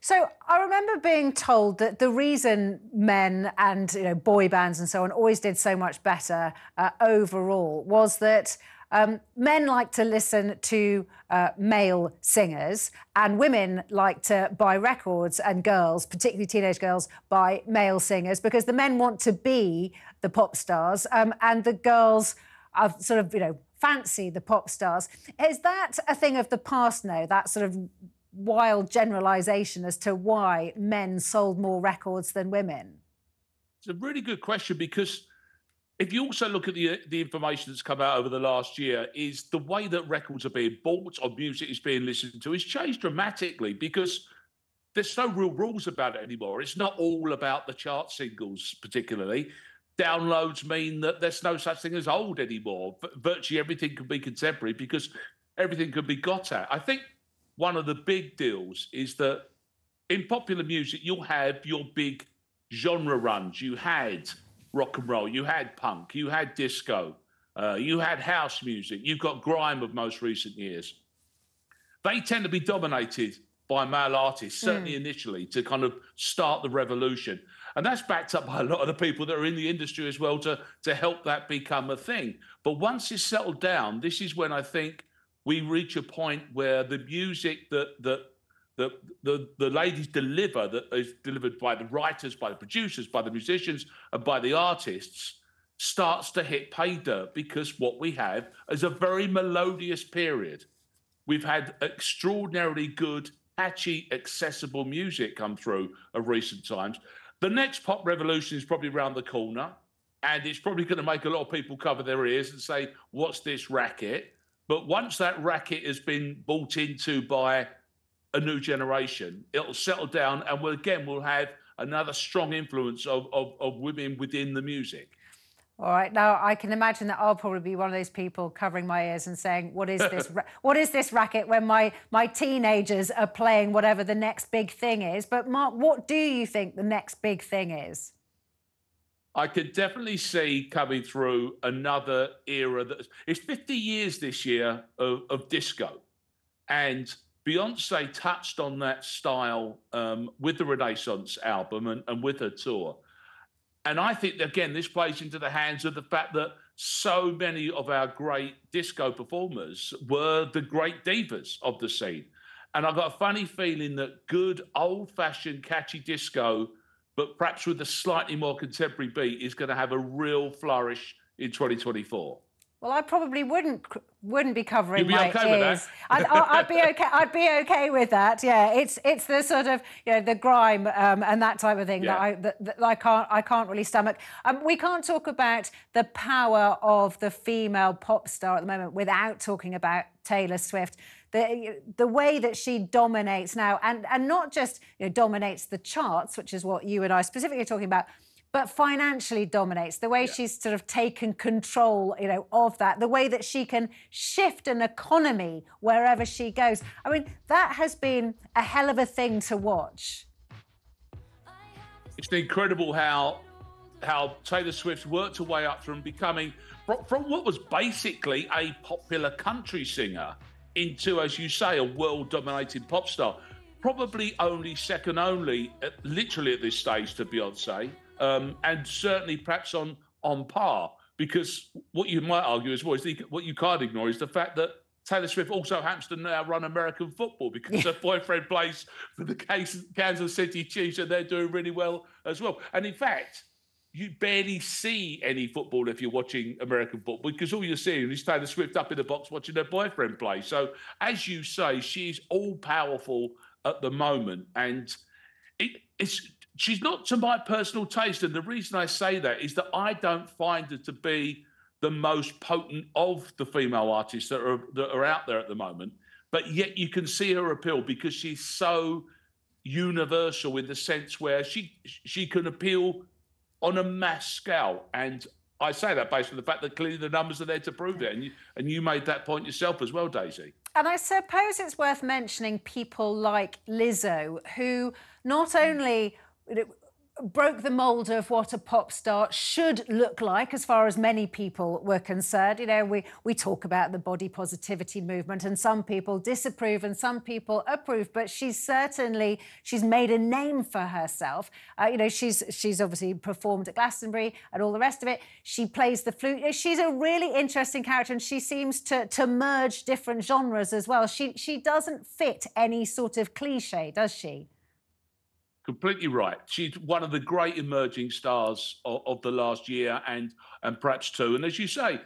So I remember being told that the reason men and you know boy bands and so on always did so much better uh, overall was that um, men like to listen to uh, male singers and women like to buy records and girls, particularly teenage girls, buy male singers because the men want to be the pop stars um, and the girls are sort of you know fancy the pop stars. Is that a thing of the past now? That sort of wild generalization as to why men sold more records than women? It's a really good question because if you also look at the the information that's come out over the last year, is the way that records are being bought or music is being listened to has changed dramatically because there's no real rules about it anymore. It's not all about the chart singles, particularly. Downloads mean that there's no such thing as old anymore. Virtually everything can be contemporary because everything can be got at. I think one of the big deals is that in popular music, you'll have your big genre runs. You had rock and roll, you had punk, you had disco, uh, you had house music, you've got grime of most recent years. They tend to be dominated by male artists, certainly Mm. initially, to kind of start the revolution. And that's backed up by a lot of the people that are in the industry as well to, to help that become a thing. But once it's settled down, this is when I think we reach a point where the music that that the, the, the ladies deliver that is delivered by the writers, by the producers, by the musicians, and by the artists starts to hit pay dirt because what we have is a very melodious period. We've had extraordinarily good, catchy, accessible music come through of recent times. The next pop revolution is probably around the corner, and it's probably going to make a lot of people cover their ears and say, What's this racket? But once that racket has been bought into by a new generation, it'll settle down, and we'll, again, we'll have another strong influence of, of, of women within the music. All right. Now I can imagine that I'll probably be one of those people covering my ears and saying, "What is this? what is this racket?" When my my teenagers are playing whatever the next big thing is. But Mark, what do you think the next big thing is? I could definitely see coming through another era that it's 50 years this year of, of disco. And Beyonce touched on that style um, with the Renaissance album and, and with her tour. And I think, again, this plays into the hands of the fact that so many of our great disco performers were the great divas of the scene. And I've got a funny feeling that good, old fashioned, catchy disco, but perhaps with a slightly more contemporary beat, is going to have a real flourish in 2024. Well, I probably wouldn't wouldn't be covering You'd be my okay with that? ears. I'd, I- I'd be okay. I'd be okay with that. Yeah, it's it's the sort of you know the grime um, and that type of thing that I that, that I can't I can't really stomach. Um, we can't talk about the power of the female pop star at the moment without talking about Taylor Swift. The, the way that she dominates now, and, and not just you know, dominates the charts, which is what you and I specifically are talking about, but financially dominates the way she's sort of taken control you know of that the way that she can shift an economy wherever she goes. I mean that has been a hell of a thing to watch. It's incredible how how Taylor Swift worked her way up from becoming from what was basically a popular country singer into, as you say, a world dominated pop star. Probably only second only, at, literally at this stage, to Beyonce, um, and certainly perhaps on on par. Because what you might argue as well is the, what you can't ignore is the fact that Taylor Swift also happens to now run American football because her boyfriend plays for the Kansas City Chiefs and they're doing really well as well. And in fact, you barely see any football if you're watching American football because all you're seeing is Taylor Swift up in the box watching her boyfriend play. So, as you say, she's all powerful at the moment, and it, it's she's not to my personal taste. And the reason I say that is that I don't find her to be the most potent of the female artists that are that are out there at the moment. But yet you can see her appeal because she's so universal in the sense where she she can appeal on a mass scale. And I say that based on the fact that clearly the numbers are there to prove it. And you and you made that point yourself as well, Daisy. And I suppose it's worth mentioning people like Lizzo, who not only broke the mold of what a pop star should look like as far as many people were concerned. You know, we, we talk about the body positivity movement and some people disapprove and some people approve, but she's certainly, she's made a name for herself. Uh, you know, she's, she's obviously performed at Glastonbury and all the rest of it. She plays the flute. She's a really interesting character and she seems to, to merge different genres as well. She, she doesn't fit any sort of cliche, does she? Completely right. She's one of the great emerging stars of, of the last year and and perhaps two. And as you say,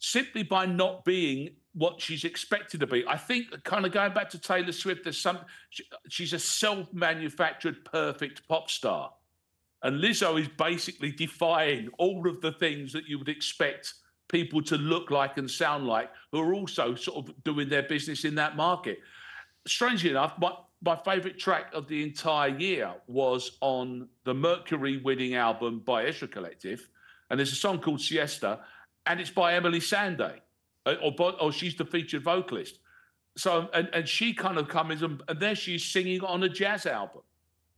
simply by not being what she's expected to be, I think kind of going back to Taylor Swift, there's some she, she's a self-manufactured perfect pop star. And Lizzo is basically defying all of the things that you would expect people to look like and sound like, who are also sort of doing their business in that market. Strangely enough, my, my favourite track of the entire year was on the Mercury-winning album by Ezra Collective, and there's a song called Siesta, and it's by Emeli Sandé, uh, or, or she's the featured vocalist. So, and, and she kind of comes and, and there she's singing on a jazz album.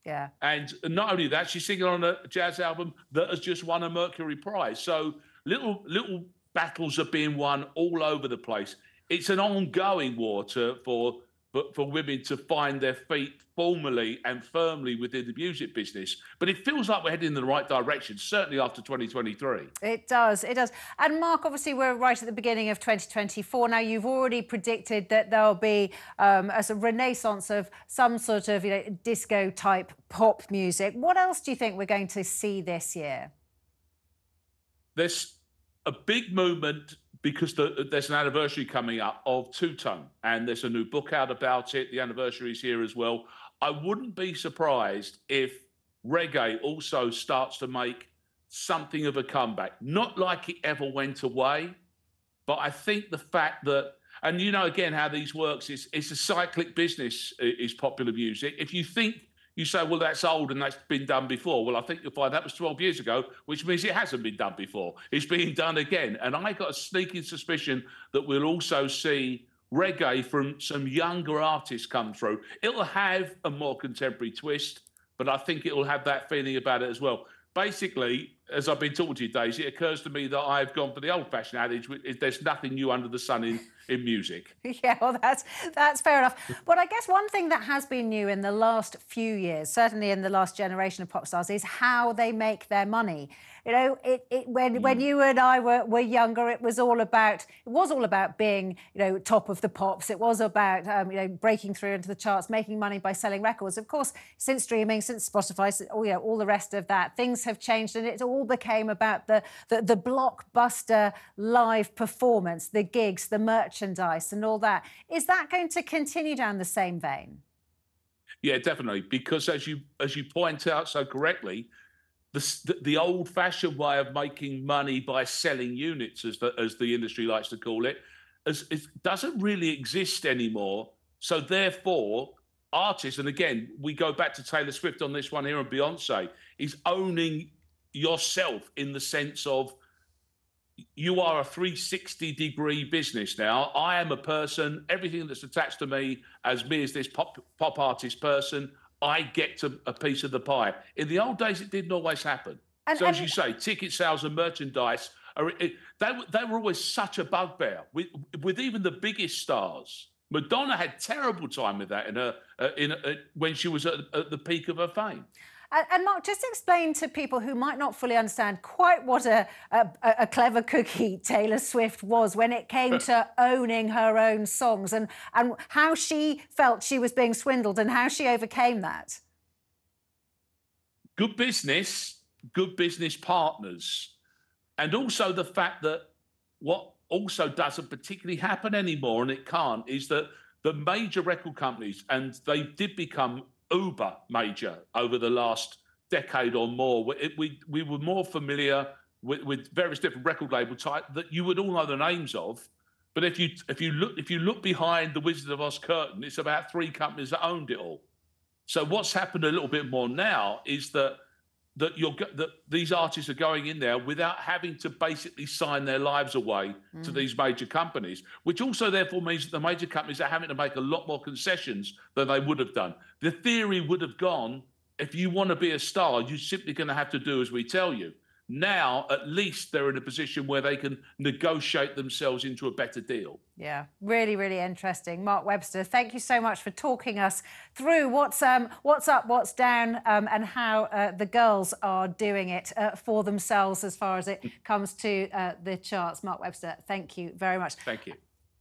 Yeah. And not only that, she's singing on a jazz album that has just won a Mercury Prize. So little little battles are being won all over the place. It's an ongoing war to, for for- for women to find their feet formally and firmly within the music business. But it feels like we're heading in the right direction, certainly after 2023. It does, it does. And Mark, obviously, we're right at the beginning of 2024. Now, you've already predicted that there'll be um, a sort of renaissance of some sort of you know, disco type pop music. What else do you think we're going to see this year? there's a big movement because the, there's an anniversary coming up of Two Tone, and there's a new book out about it. The anniversary is here as well. I wouldn't be surprised if reggae also starts to make something of a comeback. Not like it ever went away, but I think the fact that, and you know again how these works is it's a cyclic business. Is popular music. If you think you say, well, that's old and that's been done before. Well, I think you'll find that was 12 years ago, which means it hasn't been done before. It's being done again. And I got a sneaking suspicion that we'll also see reggae from some younger artists come through. It'll have a more contemporary twist, but I think it'll have that feeling about it as well. Basically, as I've been talking to you, Daisy, it occurs to me that I've gone for the old-fashioned adage: there's nothing new under the sun in, in music. Yeah, well, that's that's fair enough. But I guess one thing that has been new in the last few years, certainly in the last generation of pop stars, is how they make their money. You know, it, it when when you and I were, were younger, it was all about it was all about being you know top of the pops. It was about um, you know breaking through into the charts, making money by selling records. Of course, since streaming, since Spotify, s- you know all the rest of that, things have changed, and it all became about the the, the blockbuster live performance, the gigs, the merchandise, and all that. Is that going to continue down the same vein? Yeah, definitely. Because as you as you point out so correctly, the the, the old-fashioned way of making money by selling units, as the as the industry likes to call it, as, it doesn't really exist anymore. So therefore, artists, and again, we go back to Taylor Swift on this one here, and Beyonce is owning yourself in the sense of you are a 360 degree business now. I am a person, everything that's attached to me as me as this pop pop artist person, I get to a piece of the pie. In the old days, it didn't always happen. And- so, as and- you say, ticket sales and merchandise are they, were- they were always such a bugbear with, with even the biggest stars. Madonna had terrible time with that in her uh, in uh, when she was at, at the peak of her fame. And, and Mark, just explain to people who might not fully understand quite what a, a, a clever cookie Taylor Swift was when it came to owning her own songs and, and how she felt she was being swindled and how she overcame that. good business, good business partners, and also the fact that what also doesn't particularly happen anymore, and it can't, is that the major record companies, and they did become uber major over the last decade or more. We, we, we were more familiar with, with various different record label type that you would all know the names of. But if you if you look if you look behind the Wizard of Oz curtain, it's about three companies that owned it all. So what's happened a little bit more now is that that you're that these artists are going in there without having to basically sign their lives away to Mm. these major companies, which also therefore means that the major companies are having to make a lot more concessions than they would have done. The theory would have gone if you want to be a star, you're simply going to have to do as we tell you. Now, at least they're in a position where they can negotiate themselves into a better deal. Yeah, really, really interesting. Mark Webster, thank you so much for talking us through what's um, what's up, what's down, um, and how uh, the girls are doing it uh, for themselves as far as it comes to uh, the charts. Mark Webster, thank you very much. Thank you.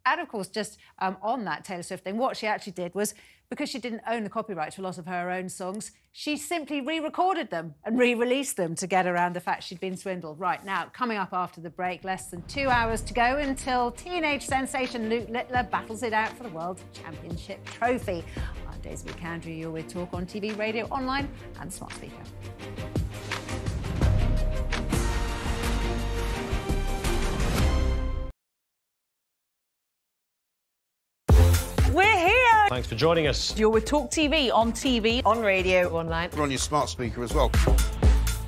And of course, just um, on that Taylor Swift thing, what she actually did was because she didn't own the copyright to a lot of her own songs, she simply re recorded them and re released them to get around the fact she'd been swindled. Right now, coming up after the break, less than two hours to go until teenage sensation Luke Littler battles it out for the World Championship trophy. I'm Daisy McAndrew, you're with Talk on TV, radio, online, and smart speaker. Thanks for joining us. You're with Talk TV on TV, on radio, online. We're on your smart speaker as well.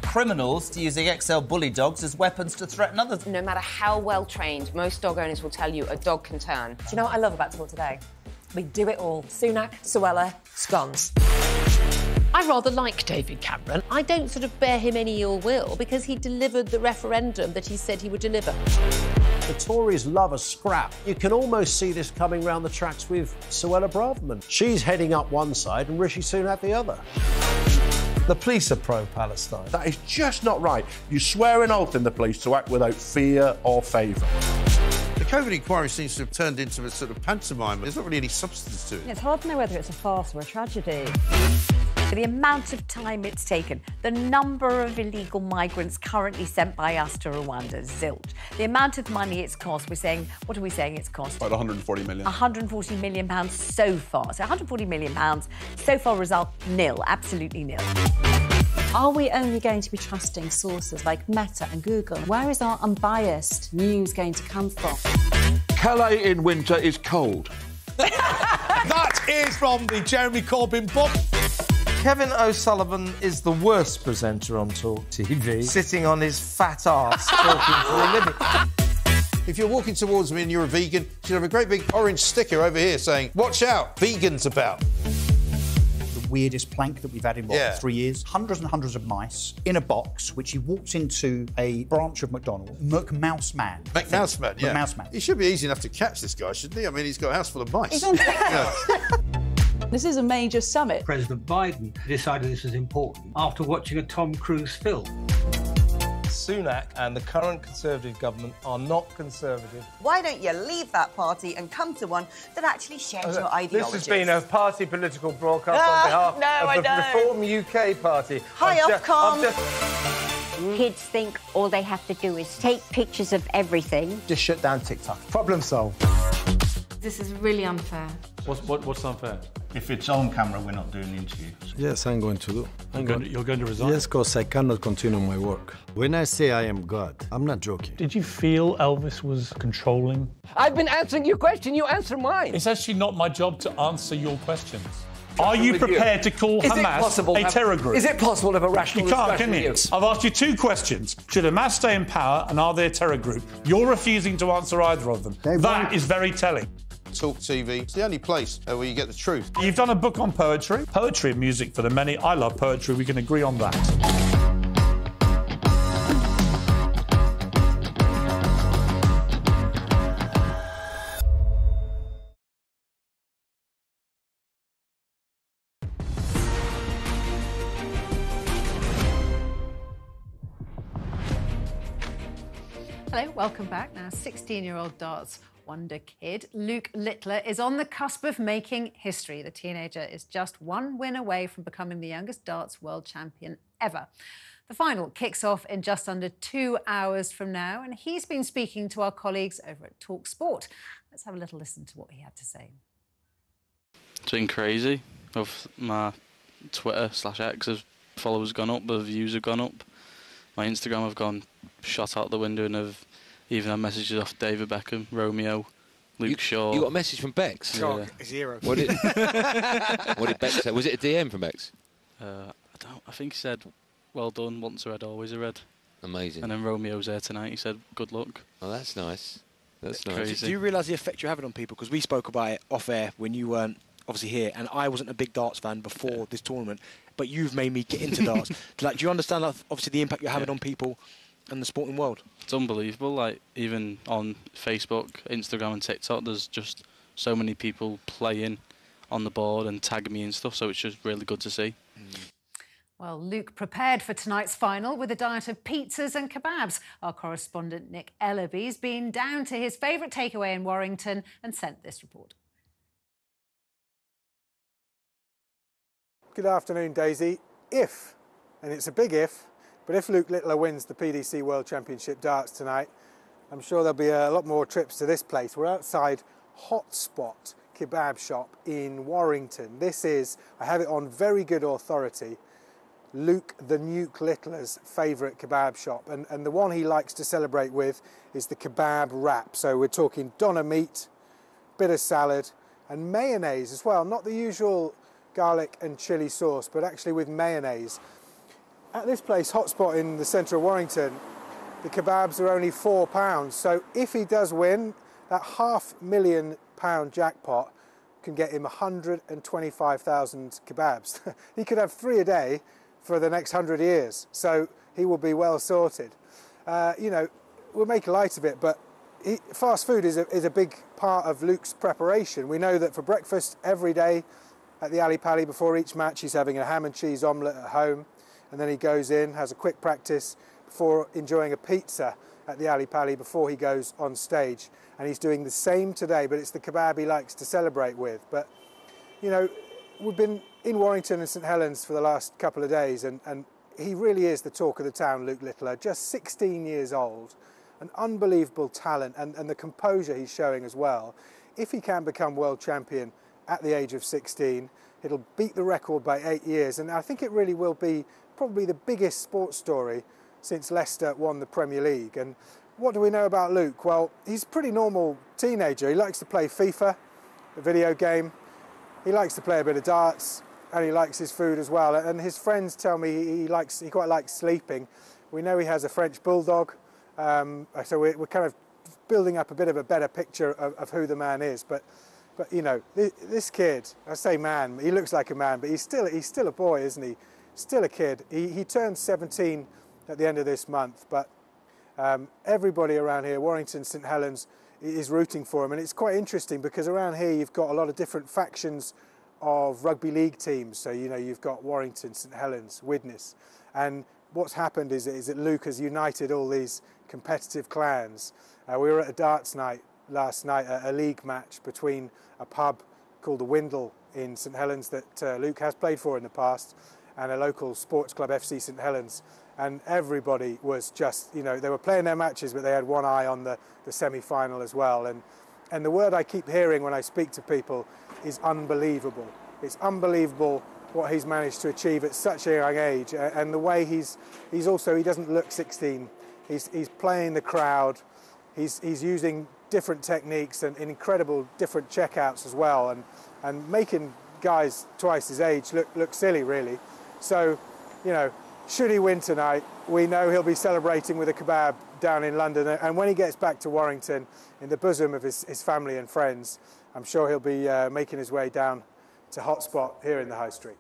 Criminals using XL bully dogs as weapons to threaten others. No matter how well trained, most dog owners will tell you a dog can turn. Do you know what I love about Talk today? We do it all. Sunak, Suella, scones. I rather like David Cameron. I don't sort of bear him any ill will because he delivered the referendum that he said he would deliver. The Tories love a scrap. You can almost see this coming round the tracks with Suella Braverman. She's heading up one side and Rishi Sunak the other. The police are pro-Palestine. That is just not right. You swear an oath in the police to act without fear or favour. The COVID inquiry seems to have turned into a sort of pantomime. There's not really any substance to it. It's hard to know whether it's a farce or a tragedy. The amount of time it's taken, the number of illegal migrants currently sent by us to Rwanda, zilch. The amount of money it's cost, we're saying, what are we saying it's cost? About 140 million. 140 million pounds so far. So 140 million pounds so far result nil, absolutely nil. Are we only going to be trusting sources like Meta and Google? Where is our unbiased news going to come from? Calais in winter is cold. that is from the Jeremy Corbyn book. Kevin O'Sullivan is the worst presenter on Talk TV, sitting on his fat ass talking for a living. If you're walking towards me and you're a vegan, you should have a great big orange sticker over here saying, Watch out, vegans about. The weirdest plank that we've had in what, Yeah. three years? Hundreds and hundreds of mice in a box, which he walked into a branch of McDonald's. McMouse Man. McMouse Man, yeah. McMouse Man. He should be easy enough to catch this guy, shouldn't he? I mean, he's got a house full of mice. He's on- Yeah. This is a major summit. President Biden decided this was important after watching a Tom Cruise film. Sunak and the current Conservative government are not Conservative. Why don't you leave that party and come to one that actually shares your ideology? This has been a party political broadcast Ah, on no, behalf I of the know. Reform UK Party. Hi, I've Ofcom. Just- Kids think all they have to do is take pictures of everything. Just shut down TikTok. Problem solved. This is really unfair. What's, what, what's unfair? If it's on camera, we're not doing the interview. Yes, I'm going to do. You're going to- you're going to resign? Yes, because I cannot continue my work. When I say I am God, I'm not joking. Did you feel Elvis was controlling? I've been answering your question, you answer mine. It's actually not my job to answer your questions. Are you prepared to call Is Hamas possible a have- terror group? is it possible to have a rational You can't, discussion can you? with I've asked you two questions. Should Hamas stay in power and are they a terror group? You're refusing to answer either of them. That is very telling. Talk TV. It's the only place uh, where you get the truth. You've done a book on poetry. Poetry and music for the many. I love poetry. We can agree on that. Hello, welcome back. Now, 16 year old darts wonder kid Luke Littler is on the cusp of making history. The teenager is just one win away from becoming the youngest darts world champion ever. The final kicks off in just under two hours from now, and he's been speaking to our colleagues over at Talk Sport. Let's have a little listen to what he had to say. It's been crazy. Of my Twitter slash X followers gone up, the views have gone up. My Instagram have gone shot out the window, and have even had messages off David Beckham, Romeo, Luke Shaw. You got a message from Becks? Yeah. Zero. What did, what did Becks say? Was it a DM from Becks? Uh, I don't. I think he said, "Well done, once a red, always a red." Amazing. And then Romeo's there tonight. He said, "Good luck." Oh, that's nice. That's nice. Crazy. Do you realise the effect you're having on people? Because we spoke about it off air when you weren't obviously here, and I wasn't a big darts fan before this tournament, but you've made me get into darts. like, do you understand, like, obviously, the impact you're having on people and the sporting world? It's unbelievable. Like even on Facebook, Instagram, and TikTok, there's just so many people playing on the board and tagging me and stuff. So it's just really good to see. Mm. Well, Luke prepared for tonight's final with a diet of pizzas and kebabs. Our correspondent Nick Ellaby's been down to his favourite takeaway in Warrington and sent this report. Good afternoon, Daisy. If, and it's a big if, but if Luke Littler wins the PDC World Championship darts tonight, I'm sure there'll be a lot more trips to this place. We're outside Hotspot Kebab Shop in Warrington. This is, I have it on very good authority, Luke the Nuke Littler's favourite kebab shop. And, and the one he likes to celebrate with is the kebab wrap. So we're talking doner meat, bit of salad, and mayonnaise as well. Not the usual garlic and chili sauce, but actually with mayonnaise. At this place, Hotspot in the centre of Warrington, the kebabs are only four pounds. So if he does win, that half million pound jackpot can get him 125,000 kebabs. he could have three a day for the next hundred years. So he will be well sorted. Uh, you know, we'll make light of it, but he, fast food is a, is a big part of Luke's preparation. We know that for breakfast every day at the Ali Pali before each match, he's having a ham and cheese omelette at home, and then he goes in, has a quick practice before enjoying a pizza at the Ali Pali before he goes on stage. And he's doing the same today, but it's the kebab he likes to celebrate with. But, you know, we've been in Warrington and St Helens for the last couple of days, and, and he really is the talk of the town, Luke Littler, just 16 years old, an unbelievable talent, and, and the composure he's showing as well. If he can become world champion at the age of 16, it'll beat the record by eight years, and I think it really will be probably the biggest sports story since Leicester won the Premier League. And what do we know about Luke? Well, he's a pretty normal teenager. He likes to play FIFA, a video game. He likes to play a bit of darts, and he likes his food as well. And his friends tell me he likes, he quite likes sleeping. We know he has a French bulldog, um, so we're, we're, kind of building up a bit of a better picture of, of who the man is. But, but you know, this, this, kid, I say man, he looks like a man, but he's still, he's still a boy, isn't he? Still a kid. He, he turned 17 at the end of this month, but um, everybody around here, Warrington, St Helens, is rooting for him. And it's quite interesting because around here you've got a lot of different factions of rugby league teams. So, you know, you've got Warrington, St Helens, Widnes. And what's happened is, is that Luke has united all these competitive clans. Uh, we were at a darts night last night, a, a, league match between a pub called the Windle in St Helens that uh, Luke has played for in the past and a local sports club, FC St Helens and everybody was just, you know, they were playing their matches, but they had one eye on the, the semi-final as well. And, and the word I keep hearing when I speak to people is unbelievable. It's unbelievable what he's managed to achieve at such a young age, and the way he's, he's also, he doesn't look 16. He's, he's playing the crowd. He's, he's using different techniques and incredible different checkouts as well, and, and making guys twice his age look, look silly, really. So, you know, should he win tonight, we know he'll be celebrating with a kebab down in London. And when he gets back to Warrington, in the bosom of his, his family and friends, I'm sure he'll be uh, making his way down to Hotspot here in the High Street.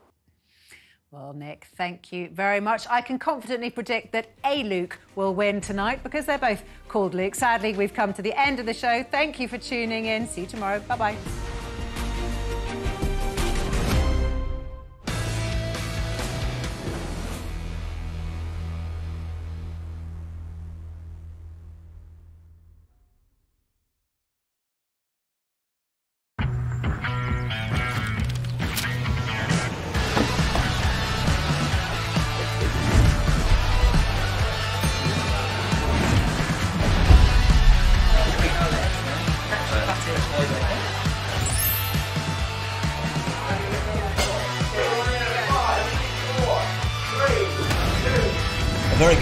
Well, Nick, thank you very much. I can confidently predict that A Luke will win tonight because they're both called Luke. Sadly, we've come to the end of the show. Thank you for tuning in. See you tomorrow. Bye bye.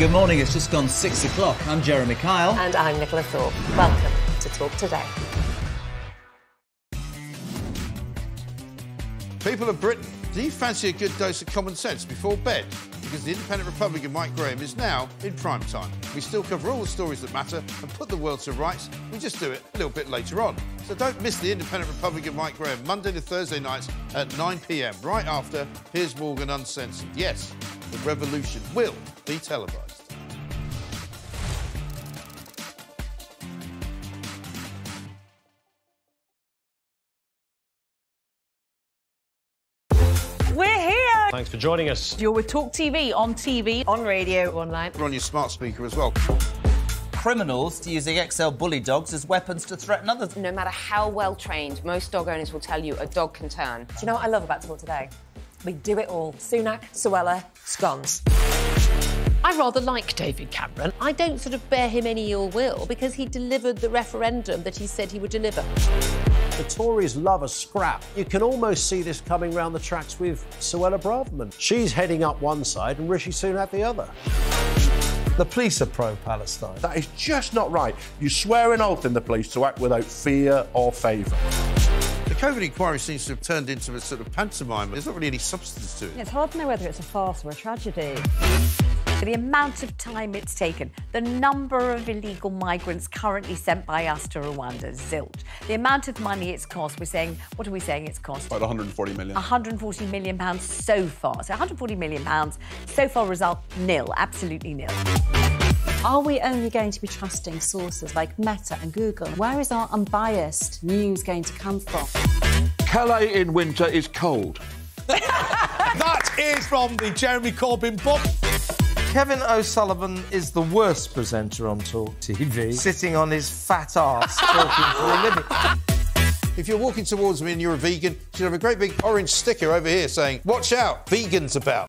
Good morning, it's just gone six o'clock. I'm Jeremy Kyle. And I'm Nicola Thorp. Welcome to Talk Today. People of Britain, do you fancy a good dose of common sense before bed? Because the independent Republican Mike Graham is now in prime time. We still cover all the stories that matter and put the world to rights. We just do it a little bit later on. So don't miss the independent Republican Mike Graham Monday to Thursday nights at 9 pm, right after Piers Morgan Uncensored. Yes, the revolution will be televised. Thanks for joining us. You're with Talk TV on TV, on radio, online. We're on your smart speaker as well. Criminals to using XL bully dogs as weapons to threaten others. No matter how well trained, most dog owners will tell you a dog can turn. Do you know what I love about Talk Today? We do it all. Sunak, Suella, scones. I rather like David Cameron. I don't sort of bear him any ill will because he delivered the referendum that he said he would deliver. The Tories love a scrap. You can almost see this coming round the tracks with Suella Braverman. She's heading up one side and Rishi Sunak the other. The police are pro Palestine. That is just not right. You swear an oath in the police to act without fear or favour The COVID inquiry seems to have turned into a sort of pantomime. There's not really any substance to it. It's hard to know whether it's a farce or a tragedy. The amount of time it's taken, the number of illegal migrants currently sent by us to Rwanda, zilch. The amount of money it's cost, we're saying, what are we saying it's cost? About 140 million. 140 million pounds so far. So 140 million pounds so far result nil, absolutely nil. Are we only going to be trusting sources like Meta and Google? Where is our unbiased news going to come from? Calais in winter is cold. that is from the Jeremy Corbyn book. Kevin O'Sullivan is the worst presenter on Talk TV, sitting on his fat ass talking for a living. If you're walking towards me and you're a vegan, you should have a great big orange sticker over here saying, Watch out, vegan's about.